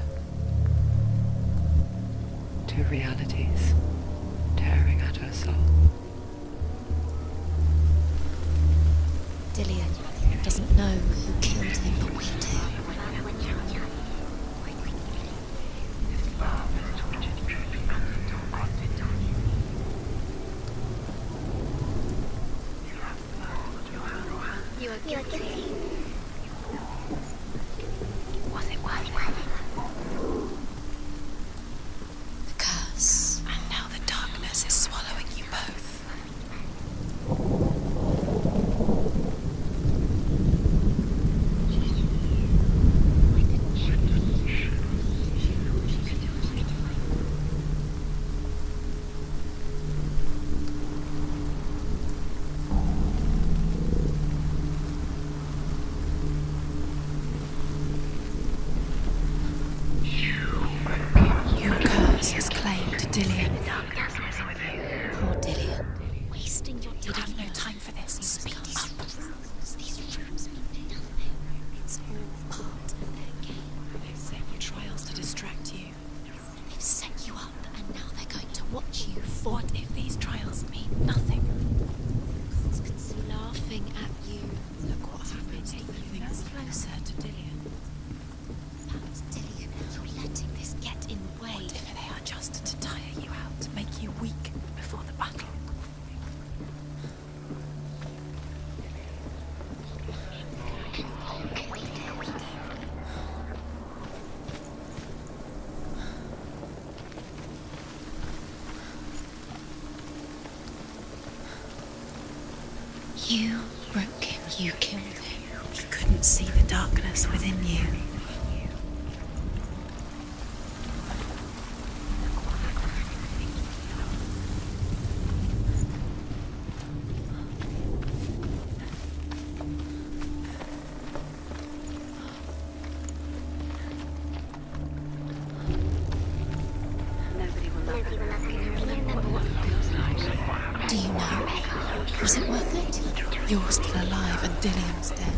downstairs.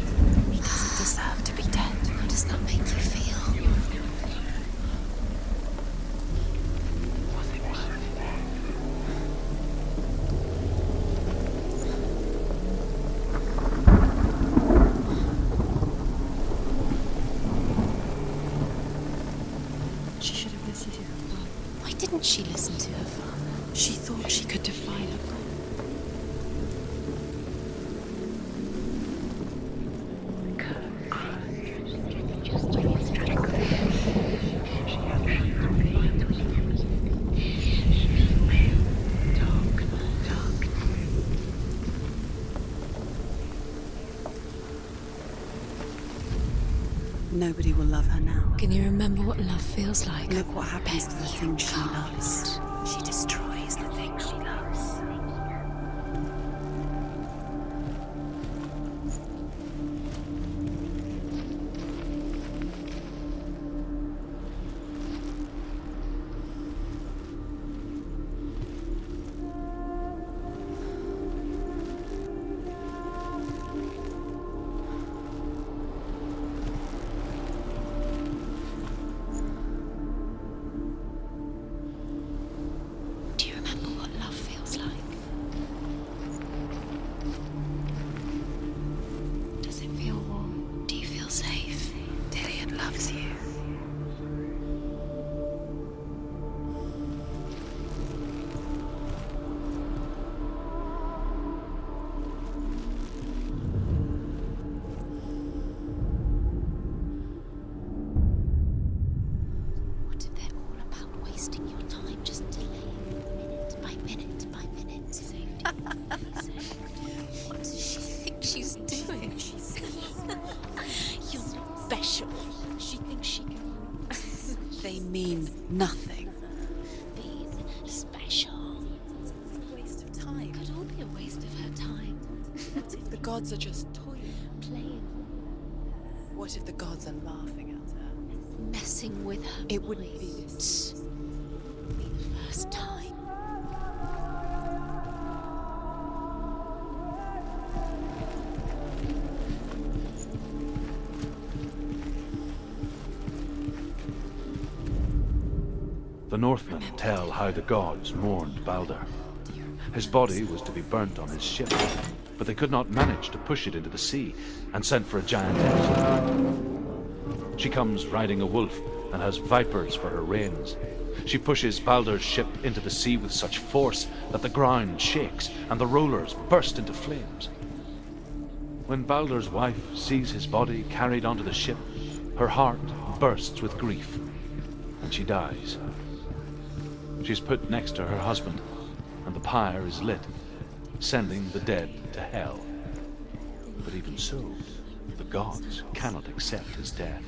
Nobody will love her now. Can you remember what love feels like? Look what happens to the things she loves. The Northmen tell how the gods mourned Balder. His body was to be burnt on his ship, but they could not manage to push it into the sea and sent for a giantess. She comes riding a wolf and has vipers for her reins. She pushes Balder's ship into the sea with such force that the ground shakes and the rollers burst into flames. When Balder's wife sees his body carried onto the ship, her heart bursts with grief and she dies. She's put next to her husband, and the pyre is lit, sending the dead to hell. But even so, the gods cannot accept his death.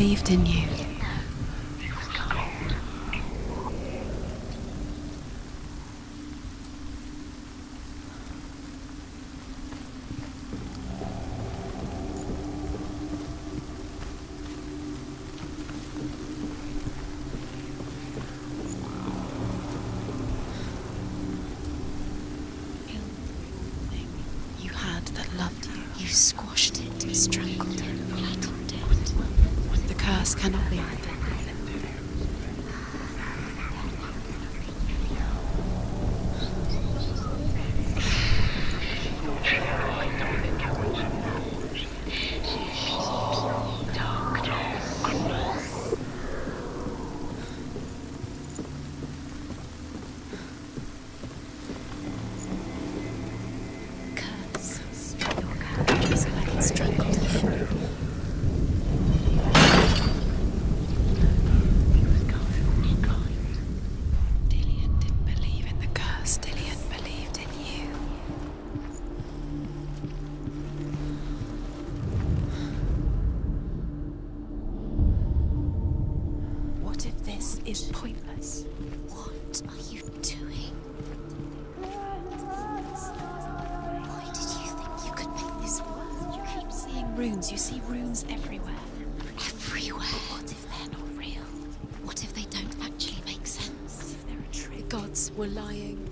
Believed in you. Were lying.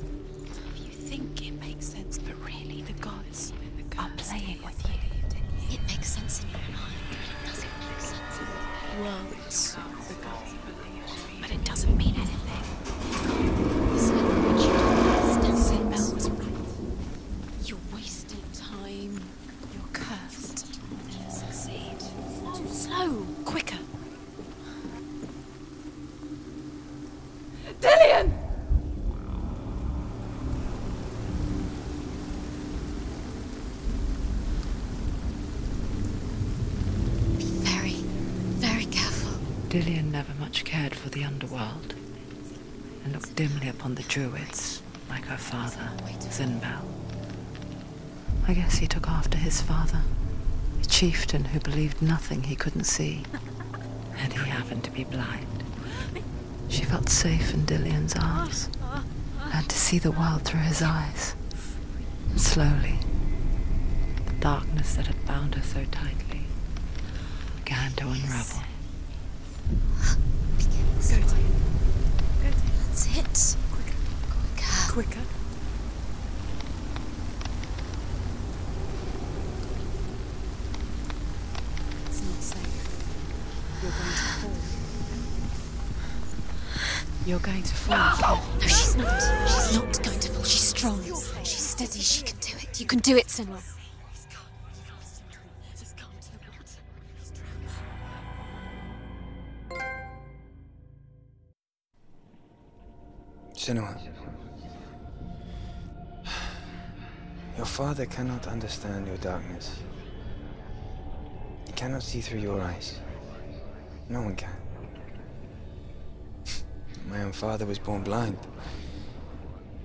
For the underworld and looked dimly upon the druids, like her father, Zynbel. I guess he took after his father, a chieftain who believed nothing he couldn't see, and he happened to be blind. She felt safe in Dillion's arms, learned to see the world through his eyes. And slowly, the darkness that had bound her so tightly began to unravel. Good. Good. That's it. Quicker. Quicker. It's not safe. You're going to fall. You're going to fall. No, she's not. She's not going to fall. She's strong. She's steady. She can do it. You can do it, Sinwa. Senua. Your father cannot understand your darkness. He cannot see through your eyes. No one can. My own father was born blind.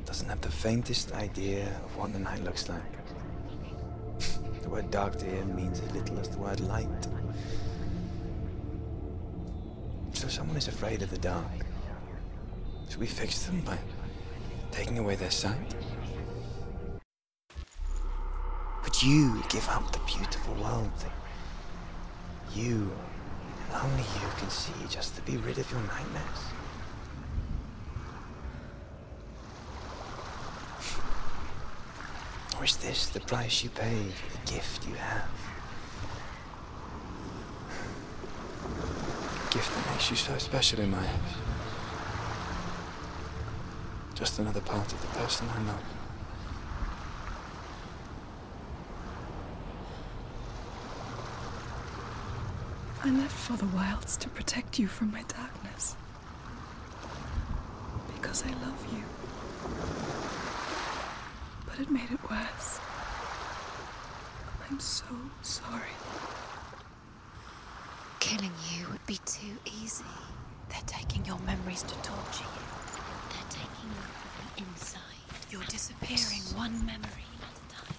Doesn't have the faintest idea of what the night looks like. the word dark to him means as little as the word light. So someone is afraid of the dark. Should we fix them by taking away their sight? Would you give up the beautiful world you, only you, can see just to be rid of your nightmares? Or is this the price you pay for the gift you have? A gift that makes you so special in my eyes. Just another part of the person I love. I left for the wilds to protect you from my darkness. Because I love you. But it made it worse. I'm so sorry. Killing you would be too easy. They're taking your memories to torture you. They're taking you from the inside. You're disappearing one memory at a time.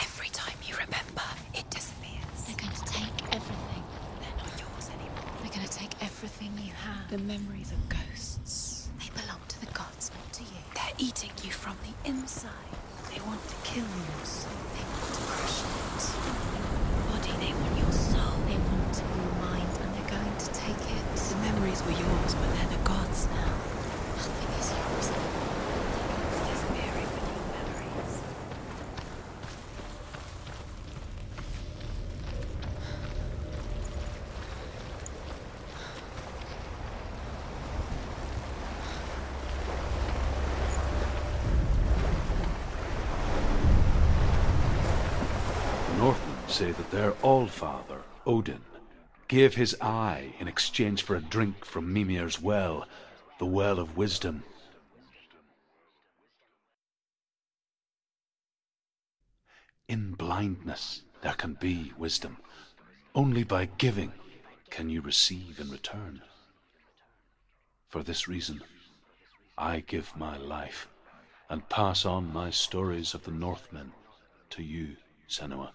Every time you remember, it disappears. They're going to take everything. They're not yours anymore. They're going to take everything you have. The memories are ghosts. They belong to the gods, not to you. They're eating you from the inside. They want to kill your soul. They want to crush it. Your body, they want your soul. They want your mind, and they're going to take it. The memories were yours, but they're the gods now. Nothing is yours anymore. It's disappearing with your memories. The Northmen say that their all-father, Odin, gave his eye in exchange for a drink from Mimir's well, the Well of Wisdom. In blindness there can be wisdom. Only by giving can you receive in return. For this reason, I give my life and pass on my stories of the Northmen to you, Senua.